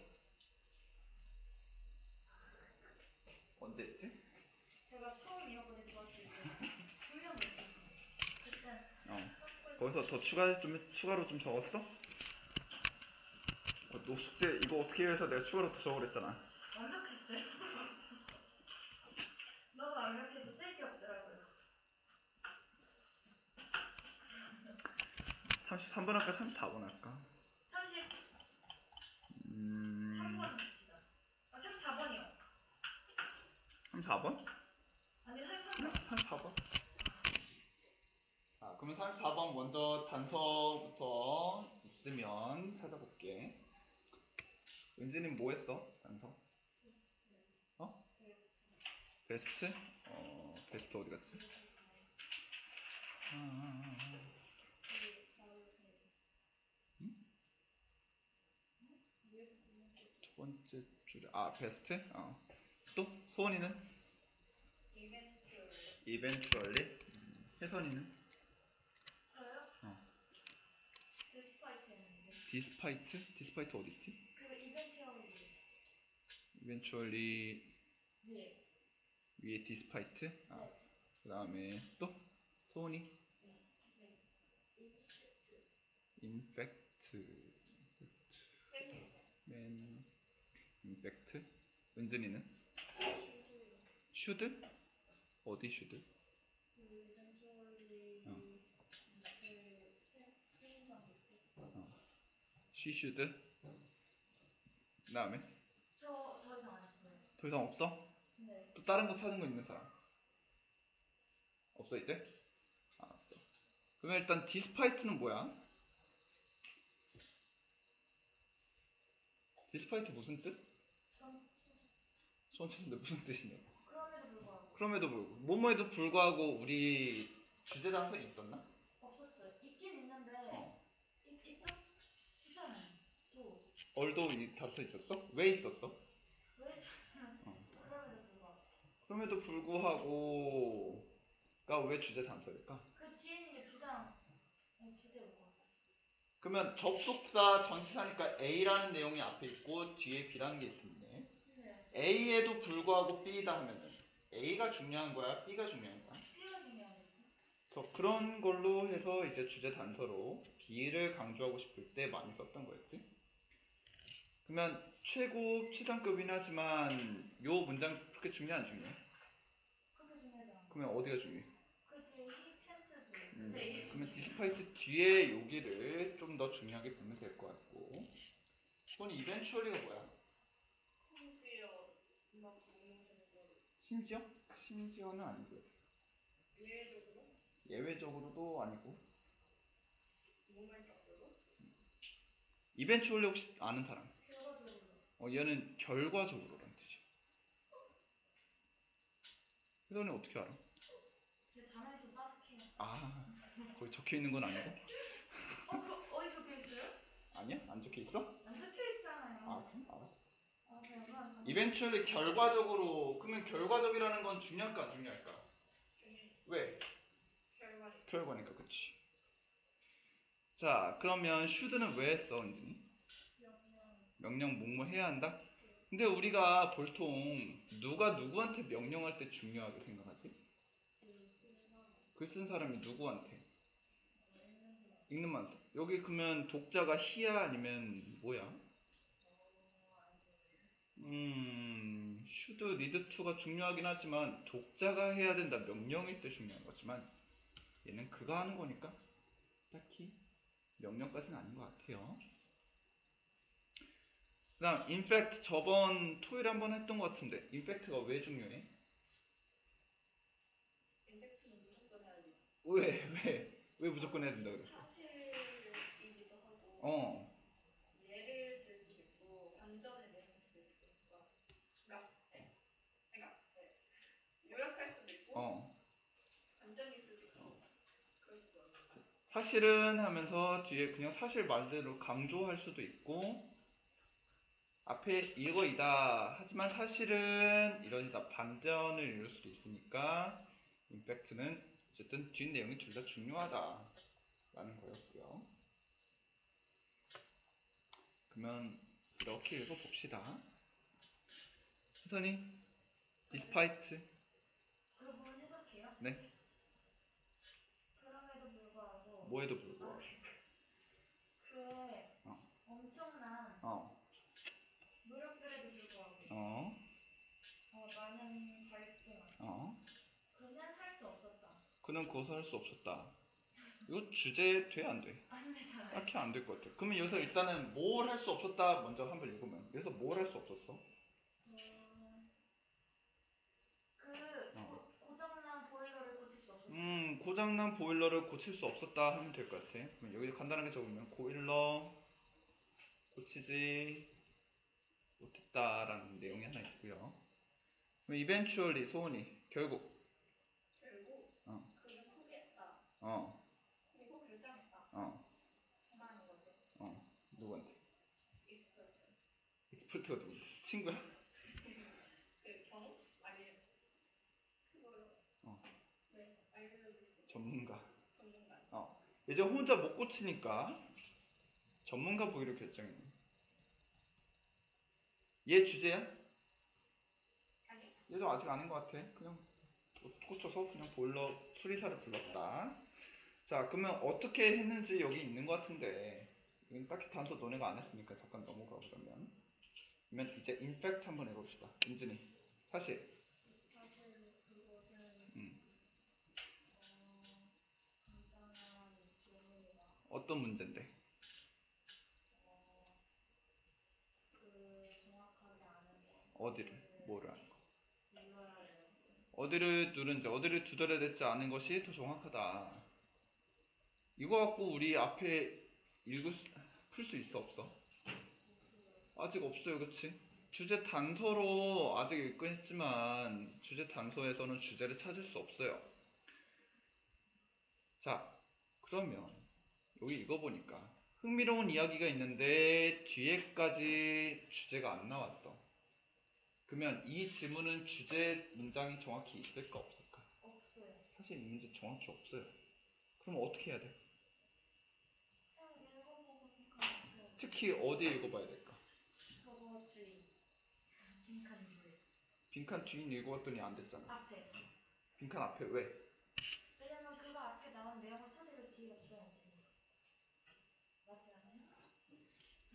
Speaker 1: 언제 했지?
Speaker 2: 제가 처음 이어폰에 들어왔을 때 분명 못했어요. 그때
Speaker 1: 어. 거기서 더 추가 좀 추가로 좀 적었어? 어, 너 숙제 이거 어떻게 해서 내가 추가로 더 적으랬잖아.
Speaker 2: 완벽했어요. [laughs] 너무 쓸 게 없더라고요.
Speaker 1: 33번 할까? 34번 할까?
Speaker 2: 30,
Speaker 1: 음.
Speaker 2: 3번 봅시다. 아, 34번이요.
Speaker 1: 34번?
Speaker 2: 아니, 33번.
Speaker 1: 34번. 아, 그러면 34번 먼저 단서부터 있으면 찾아볼게. 은지는 뭐 했어? 단서? 어? 베스트? 어, 베스트 어디 갔지? 아, 아, 아, 아. 두 번째 줄에, 아, 베스트? 어. 또? 소원이는? eventually? 음, 혜선이는?
Speaker 2: 저요?
Speaker 1: 어. despite? despite 어디 있지?
Speaker 2: 그 이벤트 하고
Speaker 1: eventually
Speaker 2: 네.
Speaker 1: 위에 디스파이트? 아, 그 다음에 또? 소은이?
Speaker 2: 네.
Speaker 1: 인펙트
Speaker 3: 쌤이
Speaker 1: 맨 인펙트? 은진이는? 슈드? 어디 슈드? 어.
Speaker 2: 그 세인상
Speaker 1: 쉬슈드? 그 다음에?
Speaker 2: 저더 이상 안 했어요.
Speaker 1: 더 이상 없어?
Speaker 2: 네.
Speaker 1: 또 다른 거 찾은 거 있는 사람? 없어 이제? 알았어. 그러면 일단 despite는 뭐야? despite 무슨 뜻? 좀손 치는데 무슨 뜻이냐?
Speaker 2: 그럼에도 불구하고
Speaker 1: 그럼에도 불구하고 뭐뭐에도 불구하고 우리 주제 단서에 있었나?
Speaker 2: 없었어요. 있긴 있는데
Speaker 1: 어.
Speaker 2: 있, 있죠? 있잖아요. 또
Speaker 1: 얼도 이 단서 있었어? 왜 있었어?
Speaker 2: 왜?
Speaker 1: 어.
Speaker 2: 그럼에도 불구하고
Speaker 1: 그럼에도 불구하고 가 왜 주제 단서일까?
Speaker 2: 그 뒤에 있는 게 주장 어, 주제고.
Speaker 1: 그러면 접속사 전치사니까 A라는 내용이 앞에 있고 뒤에 B라는 게 있습니다.
Speaker 2: 네.
Speaker 1: A에도 불구하고 B다 하면은 A가 중요한 거야? B가 중요한 거야?
Speaker 2: B가 중요하니까.
Speaker 1: 그래서 그런 걸로 해서 이제 주제 단서로 B를 강조하고 싶을 때 많이 썼던 거였지. 그러면 최고 최상급이긴 하지만 요 문장 그렇게 중요 안 중요해?
Speaker 2: 그게 중요하잖아.
Speaker 1: 그러면 어디가 중요해? 음,
Speaker 2: 네.
Speaker 1: 그러면 despite 뒤에 여기를 좀 더 중요하게 보면 될 것 같고 그건 eventually가 뭐야?
Speaker 3: 심지어 막 공모전에서
Speaker 1: 심지어? 심지어는 아니고요
Speaker 3: 예외적으로
Speaker 1: 예외적으로도 아니고 이벤츄얼리 혹시 아는 사람? 어, 얘는 결과적으로라는 뜻이야 혜선이 어떻게 알아?
Speaker 2: 제 단어에서 빠삭해요.
Speaker 1: 아 거기 적혀 있는 건 아니고?
Speaker 2: 어, 그 어디 적혀 있어요?
Speaker 1: 아니야? 안 적혀 있어?
Speaker 2: 안 적혀 있잖아요.
Speaker 1: 아 그럼 이벤츄얼리 결과적으로 그러면 결과적이라는 건 중요할까 안 중요할까? 왜?
Speaker 3: 결과를
Speaker 1: 결과니까 그치 자 그러면 should는 왜 했어 은진이? 명령 뭐뭐 해야 한다? 근데 우리가 보통 누가 누구한테 명령할 때 중요하게 생각하지? 글 쓴 사람이 누구한테? 읽는 만사 여기 그러면 독자가 he야 아니면 뭐야? 음 should, need to가 중요하긴 하지만 독자가 해야 된다 명령일 때 중요한 거지만 얘는 그가 하는 거니까 딱히 명령까지는 아닌 것 같아요. 그 다음 fact 저번 토요일에 한번 했던 것 같은데 fact가 왜 중요해?
Speaker 3: 임팩트는 무조건 해야지
Speaker 1: 왜? 왜? 왜 무조건 해야 된다 그랬어?
Speaker 3: 사실이기도 하고
Speaker 1: 어
Speaker 3: 예를 들 수도 있고 반전의 내용일 수도 있으니까 그러니까 네. 그러니까 네. 요약할 수도 있고
Speaker 1: 어.
Speaker 3: 반전일 수도 있고 그럴 수도 있고
Speaker 1: 사실은 하면서 뒤에 그냥 사실 말대로 강조할 수도 있고 앞에 이거이다 하지만 사실은 이러이다 반전을 이룰 수도 있으니까 임팩트는 어쨌든 뒷 내용이 둘 다 중요하다 라는 거였고요 그러면 이렇게 읽어봅시다 혜선이 despite? 네
Speaker 2: 그럼에도 불구하고
Speaker 1: 뭐에도 불구하고
Speaker 2: 그의
Speaker 1: 어.
Speaker 2: 엄청난
Speaker 1: 어,
Speaker 2: 노력들에도 불구하고
Speaker 1: 어,
Speaker 2: 어, 많은 발동
Speaker 1: 어
Speaker 2: 그는 할 수 없었다.
Speaker 1: 그는 그것을 할 수 없었다. 이거 주제 돼? 안 돼?
Speaker 2: 안 되잖아요.
Speaker 1: 딱히 안 될 것 같아. 그러면 여기서 일단은 뭘 할 수 없었다 먼저 한번 읽으면 여기서 뭘 할 수 없었어?
Speaker 2: 음, 그
Speaker 1: 어.
Speaker 2: 고, 고장난 보일러를 고칠 수 없었다.
Speaker 1: 음, 고장난 보일러를 고칠 수 없었다 하면 될 것 같아. 그럼 여기 간단하게 적으면 보일러 고치지 못했다라는 내용이 하나 있고요. 그럼 eventually 소은이 결국
Speaker 3: 결국
Speaker 1: 어.
Speaker 3: 포기했다
Speaker 1: 어,
Speaker 3: 그리고 결정했다
Speaker 1: 어,
Speaker 3: 하는 거죠
Speaker 1: 어 누구한테?
Speaker 3: 익스퍼트
Speaker 1: 익스퍼트가 누구? 친구야?
Speaker 3: 그 경우 아니 그거요
Speaker 1: 어.
Speaker 3: 네 알려줄 수 있는
Speaker 1: 전문가.
Speaker 3: 전문가
Speaker 1: 어. 이제 혼자 못 고치니까 전문가 보기로 결정했네. 얘 주제야?
Speaker 3: 아니
Speaker 1: 얘도 아직 아닌 것 같아. 그냥 고- 고쳐서 그냥 보일러 수리사를 불렀다. 자, 그러면 어떻게 했는지 여기 있는 것 같은데 이건 딱히 단서 너네가 안 했으니까 잠깐 넘어가 그러면. 그러면 이제 인팩트 한번 해봅시다. 사실.
Speaker 2: 사실 그것은
Speaker 1: 음.
Speaker 2: 어, 간단한 질문이다.
Speaker 1: 어떤 문제인데?
Speaker 2: 아는 거.
Speaker 1: 어디를? 뭐를 하는 거? 어디를 누른지 어디를 두드려야 될지 아는 것이 더 정확하다. 이거 갖고 우리 앞에 읽을 풀 수 있어 없어? 아직 없어요, 그치? 주제 단서로 아직 읽긴 했지만 주제 단서에서는 주제를 찾을 수 없어요. 자, 그러면 여기 이거 보니까 흥미로운 이야기가 있는데 뒤에까지 주제가 안 나왔어. 그러면 이 지문은 주제 문장이 정확히 있을까 없을까?
Speaker 2: 없어요.
Speaker 1: 사실 이 문제 정확히 없어요. 그럼 어떻게 해야 돼? 특히 어디 읽어봐야 될까?
Speaker 2: 저거 주의. 빈칸 주의.
Speaker 1: 빈칸 뒤인 읽어봤더니 안 됐잖아.
Speaker 2: 앞에.
Speaker 1: 빈칸 앞에 왜?
Speaker 2: 왜냐면 그거 앞에 나온 내용을 찾으려 뒤가 들어야 되니까. 맞지 않아요?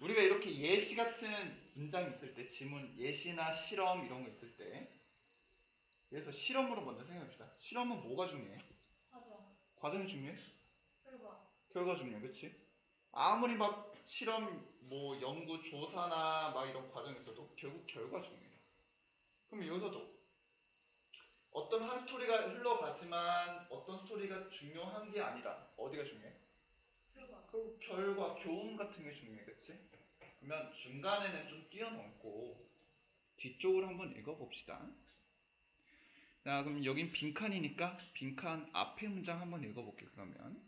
Speaker 1: 우리가 이렇게 예시 같은 문장이 있을 때, 지문, 예시나 실험 이런 거 있을 때, 그래서 실험으로 먼저 생각해봅시다. 실험은 뭐가 중요해?
Speaker 2: 맞아.
Speaker 1: 과정이 중요해?
Speaker 2: 결과.
Speaker 1: 결과 중요해, 그치? 아무리 막 실험, 뭐 연구, 조사나 막 이런 과정이 있어도 결국 결과 중요해. 그럼 여기서도 어떤 한 스토리가 흘러가지만 어떤 스토리가 중요한 게 아니라 어디가 중요해? 그 결과, 교훈 같은 게 그치? 그러면 중간에는 좀 뛰어넘고 뒤쪽을 한번 읽어봅시다. 자, 그럼 여긴 빈칸이니까 빈칸 앞에 문장 한번 읽어볼게, 그러면.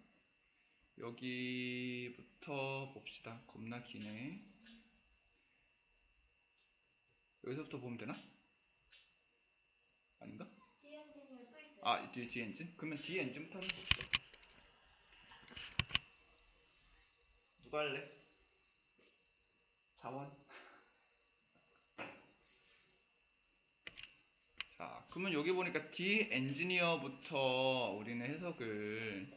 Speaker 1: 여기부터 봅시다. 겁나 기네. 여기서부터 보면 되나? 아닌가? 아, 이 뒤에, 뒤에 엔진? 그러면 뒤에 엔진부터 한번 봅시다. 누가 할래? 자원. 자, 그러면 여기 보니까 D 엔지니어부터 우리는 해석을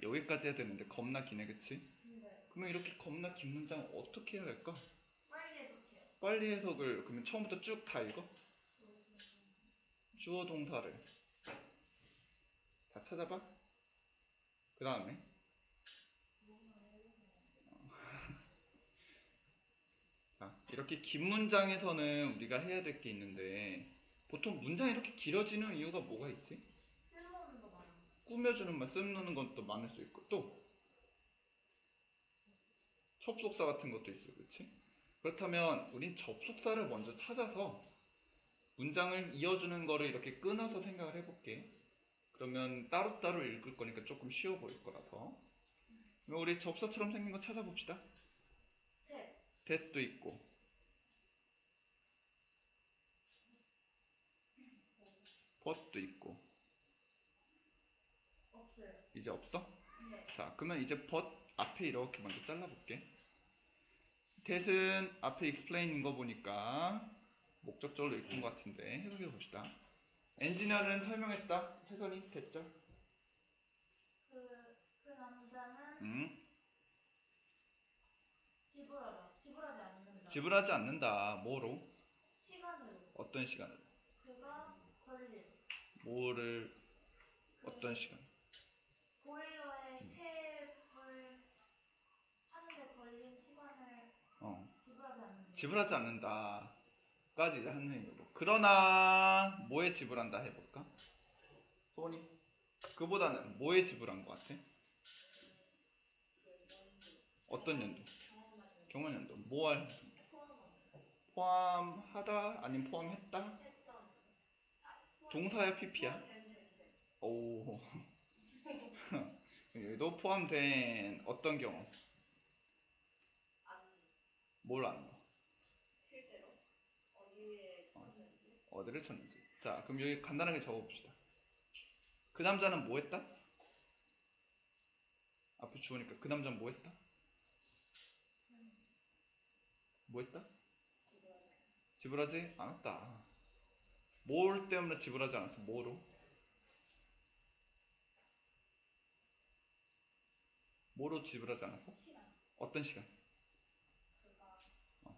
Speaker 1: 여기까지 해야 되는데 겁나 기네, 그치?
Speaker 2: 네.
Speaker 1: 그러면 이렇게 겁나 긴 문장 어떻게 해야 할까?
Speaker 2: 빨리 해석해요.
Speaker 1: 빨리 해석을 그러면 처음부터 쭉 다 읽어? 주어 동사를 다 찾아봐. 그 다음에 자 이렇게 긴 문장에서는 우리가 해야 될 게 있는데 보통 문장이 이렇게 길어지는 이유가 뭐가 있지?
Speaker 2: 쓸모없는 거 많아.
Speaker 1: 꾸며주는 말 쓰는 것도 많을 수 있고 또 접속사 같은 것도 있어 그렇지? 그렇다면 우린 접속사를 먼저 찾아서 문장을 이어주는 거를 이렇게 끊어서 생각을 해볼게 그러면 따로따로 읽을 거니까 조금 쉬워 보일 거라서 우리 접사처럼 생긴 거 찾아봅시다
Speaker 2: 셋.
Speaker 1: that도 있고 but도 있고
Speaker 2: 없어요.
Speaker 1: 이제 없어?
Speaker 2: 네.
Speaker 1: 자, 그러면 이제 but 앞에 이렇게 먼저 잘라볼게. that은 앞에 explain인 거 보니까 목적절로 읽은 것 같은데 해석해 봅시다. 엔지니어는 설명했다. 혜선이 됐죠?
Speaker 2: 그, 그 남자는
Speaker 1: 음,
Speaker 2: 지불하다. 지불하지 않는다.
Speaker 1: 지불하지 않는다. 뭐로?
Speaker 2: 시간으로.
Speaker 1: 어떤 시간으로?
Speaker 2: 그가 걸릴.
Speaker 1: 뭐를
Speaker 2: 그
Speaker 1: 어떤 시간?
Speaker 2: 보일러에
Speaker 1: 음.
Speaker 2: 탭을 하는데 걸린 시간을
Speaker 1: 어,
Speaker 2: 지불하지 않는다.
Speaker 1: 지불하지 않는다까지 하는 얘기고. 그러나 뭐에 지불한다 해볼까? 소원이 그보다는 뭐에 지불한 것 같아? 어떤 연도? 경원 연도. 뭐할 포함하다 아니면 포함했다? 동사야 PP야? 오. [laughs] 여기도 포함된 어떤 경험? 뭘 안 넣어?
Speaker 3: 실제로 어디에
Speaker 1: 어디를 쳤는지. 자, 그럼 여기 간단하게 적어봅시다. 그 남자는 뭐 했다? 앞에 주어니까 그 남자는 뭐 했다? 뭐 했다? 지불하지 않았다. 뭘 때문에 지불하지 않았어? 뭐로? 뭐로 지불하지 않았어?
Speaker 2: 시간.
Speaker 1: 어떤 시간?
Speaker 2: 그가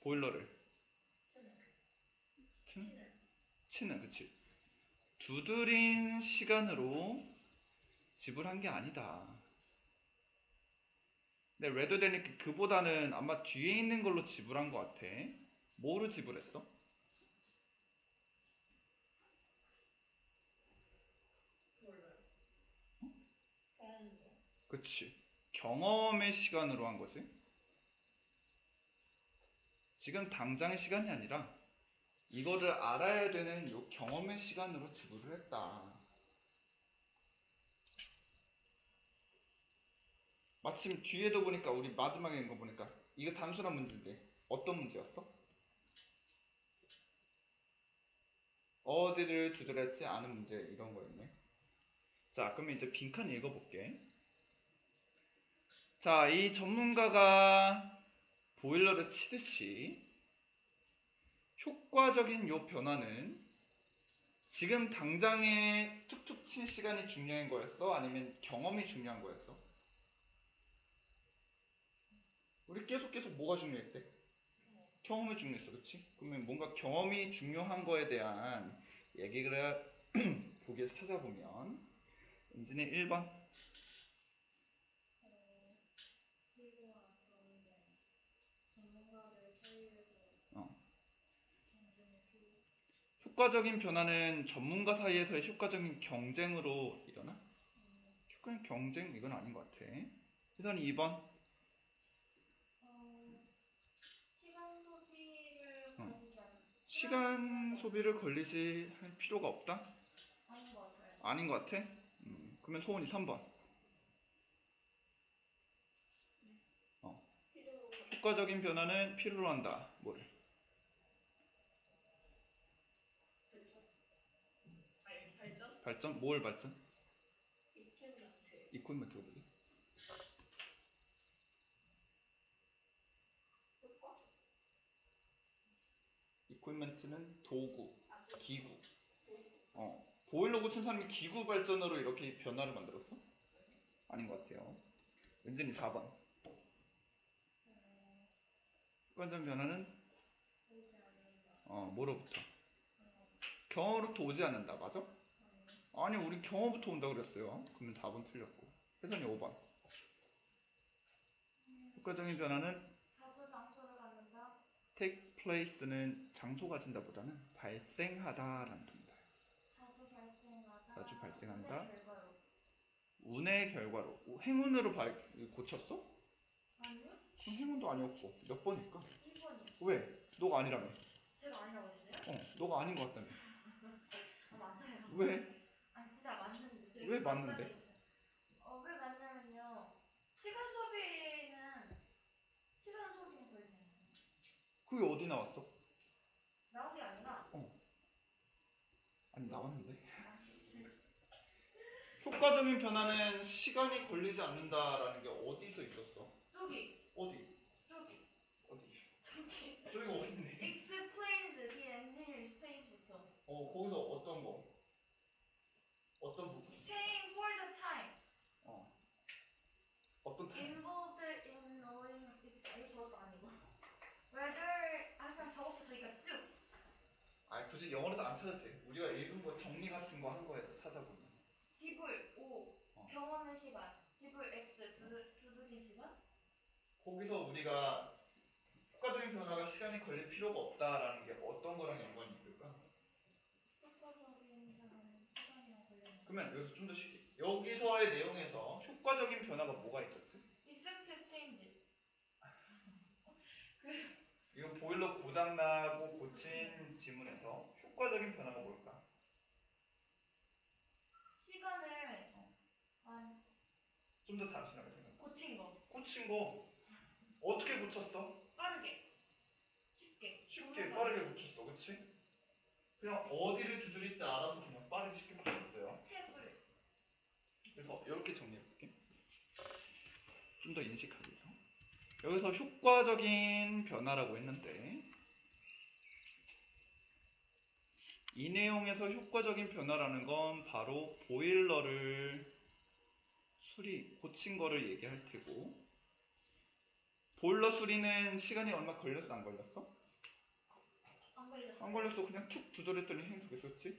Speaker 1: 보일러를?
Speaker 2: 치는.
Speaker 1: 치는 그치 두드린 시간으로 지불한 게 아니다 근데 레드 데니까 그보다는 아마 뒤에 있는 걸로 지불한 것 같아 뭐로 지불했어? 그치. 경험의 시간으로 한 거지. 지금 당장의 시간이 아니라 이거를 알아야 되는 요 경험의 시간으로 지불을 했다. 마침 뒤에도 보니까 우리 마지막에 있는 거 보니까 이거 단순한 문제인데 어떤 문제였어? 어디를 두드렸지 않은 문제 이런 거였네. 자, 그러면 이제 빈칸 읽어볼게. 자, 이 전문가가 보일러를 치듯이 효과적인 요 변화는 지금 당장에 툭툭 친 시간이 중요한 거였어? 아니면 경험이 중요한 거였어? 우리 계속 계속 뭐가 중요했대? 경험이 중요했어, 그치? 그러면 뭔가 경험이 중요한 거에 대한 얘기를 [clears throat] 보기에서 찾아보면 은진이 1번
Speaker 2: 어, 그리고 앞으로 이제 전문가들 사이에서
Speaker 1: 어.
Speaker 2: 경쟁이 필요.
Speaker 1: 효과적인 변화는 전문가 사이에서의 효과적인 경쟁으로 일어나?
Speaker 2: 음,
Speaker 1: 효과적인 경쟁? 이건 아닌 것 같아. 혜선이 2번
Speaker 2: 어, 시간 소비를
Speaker 1: 어. 걸리지 할 필요가 없다?
Speaker 2: 아닌 것 같아요.
Speaker 1: 아닌 것 같아? 음, 그러면 소원이 3번
Speaker 3: 필요
Speaker 1: 효과적인 변화는 필요로 한다. 뭐를?
Speaker 3: 발전. 아니 발전?
Speaker 1: 뭘 발전?
Speaker 3: 이템한테
Speaker 1: 이퀄먼트 보기.
Speaker 3: 효과?
Speaker 1: 이퀄먼트는 도구, 기구. 어. 보일러 고친 사람이 기구 발전으로 이렇게 변화를 만들었어? 아닌 것 같아요. 은진이 4번.
Speaker 2: 어,
Speaker 1: 효과적 변화는. 어, 뭐로부터?
Speaker 2: 어,
Speaker 1: 경험으로부터 오지 않는다. 맞아?
Speaker 2: 아니,
Speaker 1: 우리 경험부터 온다 그랬어요. 그러면 4번 틀렸고. 혜선이 5번. 효과적인 변화는 take place는 장소 가 진다 보다는 발생하다라는 동사예요.
Speaker 2: 자주 발생하다.
Speaker 1: 자주 발생한다.
Speaker 2: 운의 결과로.
Speaker 1: 운의 결과로. 행운으로 발, 고쳤어?
Speaker 2: 아니요?
Speaker 1: 그럼 행운도 아니었고. 몇 번일까?
Speaker 2: 1번이요.
Speaker 1: 왜? 너가 아니라며.
Speaker 2: 제가 아니라고 했어요?
Speaker 1: 어, 너가 아닌 것 같다며. [laughs]
Speaker 2: 아, 맞아요.
Speaker 1: 왜?
Speaker 2: 진짜 맞는데.
Speaker 1: 왜 맞는데?
Speaker 2: 어, 왜 맞냐면요. 시간 소비는 시간 거의 그냥
Speaker 1: 그게 어디 나왔어?
Speaker 2: 나온 게 아니라
Speaker 1: 아니, 나왔는데. 효과적인 변화는 시간이 걸리지 않는다라는 게 어디서 있었어?
Speaker 2: 저기,
Speaker 1: 어디?
Speaker 2: 저기,
Speaker 1: 어디?
Speaker 2: 저기.
Speaker 1: 저기가 어딨네?
Speaker 2: explained the entire space부터.
Speaker 1: 어, 거기서 어떤 거? 어떤 부분?
Speaker 2: Paying for the time
Speaker 1: 어. 어떤 타임?
Speaker 2: involved in knowing 이거 저것도 아니고. Whether 항상 저것부터 저기가 쭉.
Speaker 1: 아, 굳이 영어로도 안 찾아도 돼. 우리가 읽은 거 정리 같은 거 한 거에서 찾아보면.
Speaker 2: 지불 5
Speaker 1: 어.
Speaker 2: 경험의 시간 지불 X 두, 두드린 시간
Speaker 1: 거기서 우리가 효과적인 변화가 시간이 걸릴 필요가 없다라는 게 어떤 거랑 연관이 있을까?
Speaker 2: 효과적인 사람은 시간이랑 걸렸는
Speaker 1: 그러면 여기서 좀 더 쉽게. 여기서의 내용에서 효과적인 변화가 뭐가 있었지?
Speaker 2: effective change [laughs]
Speaker 1: 이거 보일러 고장나고 고친 지문에서 효과적인 변화가 뭘까?
Speaker 2: 시간을
Speaker 1: 어. 한좀더 단순하게 생각해.
Speaker 2: 고친 거
Speaker 1: 고친 거 어떻게 고쳤어?
Speaker 2: 빠르게 쉽게
Speaker 1: 쉽게 빠르게 고쳤어, 그치? 그냥 어디를 두드릴지 알아서 그냥 빠르게 쉽게 고쳤어요.
Speaker 2: 탭을
Speaker 1: 그래서 이렇게 정리해볼게. 좀 더 인식하기 위해서. 여기서 효과적인 변화라고 했는데 이 내용에서 효과적인 변화라는 건 바로 보일러를 수리, 고친 거를 얘기할 테고 보일러 수리는 시간이 얼마 걸렸어, 안 걸렸어?
Speaker 2: 안 걸렸어
Speaker 1: 안 걸렸어. 그냥 툭 두드렸더니 행복했었지?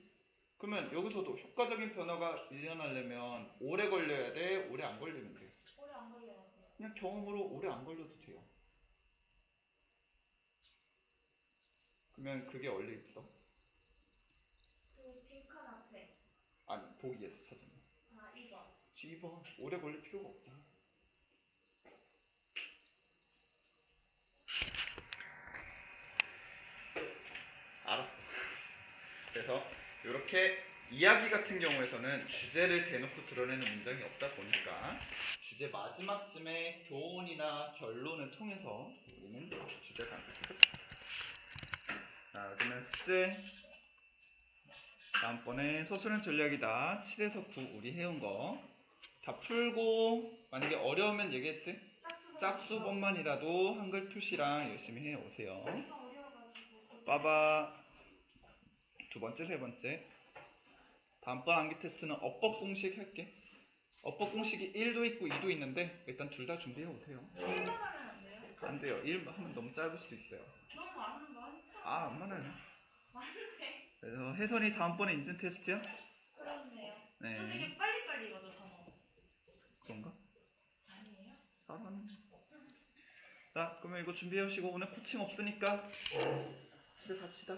Speaker 1: 그러면 여기서도 효과적인 변화가 일어나려면 오래 걸려야 돼? 오래 안 걸리면 돼?
Speaker 2: 오래 안 걸려야 돼.
Speaker 1: 그냥 경험으로 오래 안 걸려도 돼요. 그러면 그게 원래 있어?
Speaker 2: 그 빈칸 앞에.
Speaker 1: 아니, 보기에서 찾으면.
Speaker 2: 아, 2번.
Speaker 1: 2번. 오래 걸릴 필요가 없다. 알았어. 그래서 이야기 같은 경우에서는 주제를 대놓고 드러내는 문장이 없다 보니까 주제 마지막쯤에 교훈이나 결론을 통해서 우리는 주제 간격을 자, 그러면 숙제 다음번에 소수는 전략이다 7에서 9 우리 해온 거 다 풀고 만약에 어려우면 얘기했지? 짝수본만이라도 한글 표시랑 열심히 해 오세요.
Speaker 2: 어려워가지고.
Speaker 1: 빠바 두 번째 세 번째 다음번 암기 테스트는 어법 공식 할게. 어법 공식이 1도 있고 2도 있는데 일단 둘 다 준비해 오세요.
Speaker 2: 일만 하면 안 돼요?
Speaker 1: 안 돼요. 1 하면 너무 짧을 수도 있어요.
Speaker 2: 너무 많은 많다.
Speaker 1: 아, 안 많아요.
Speaker 2: 많은데.
Speaker 1: 그래서 혜선이 다음번에 인증 테스트야?
Speaker 2: 그렇네요. 저
Speaker 1: 네.
Speaker 2: 되게 빨리빨리 이거죠 단어.
Speaker 1: 그런가?
Speaker 2: 아니에요?
Speaker 1: 잘하네. 자, 그러면 이거 준비해 오시고 오늘 코칭 없으니까 집에 갑시다.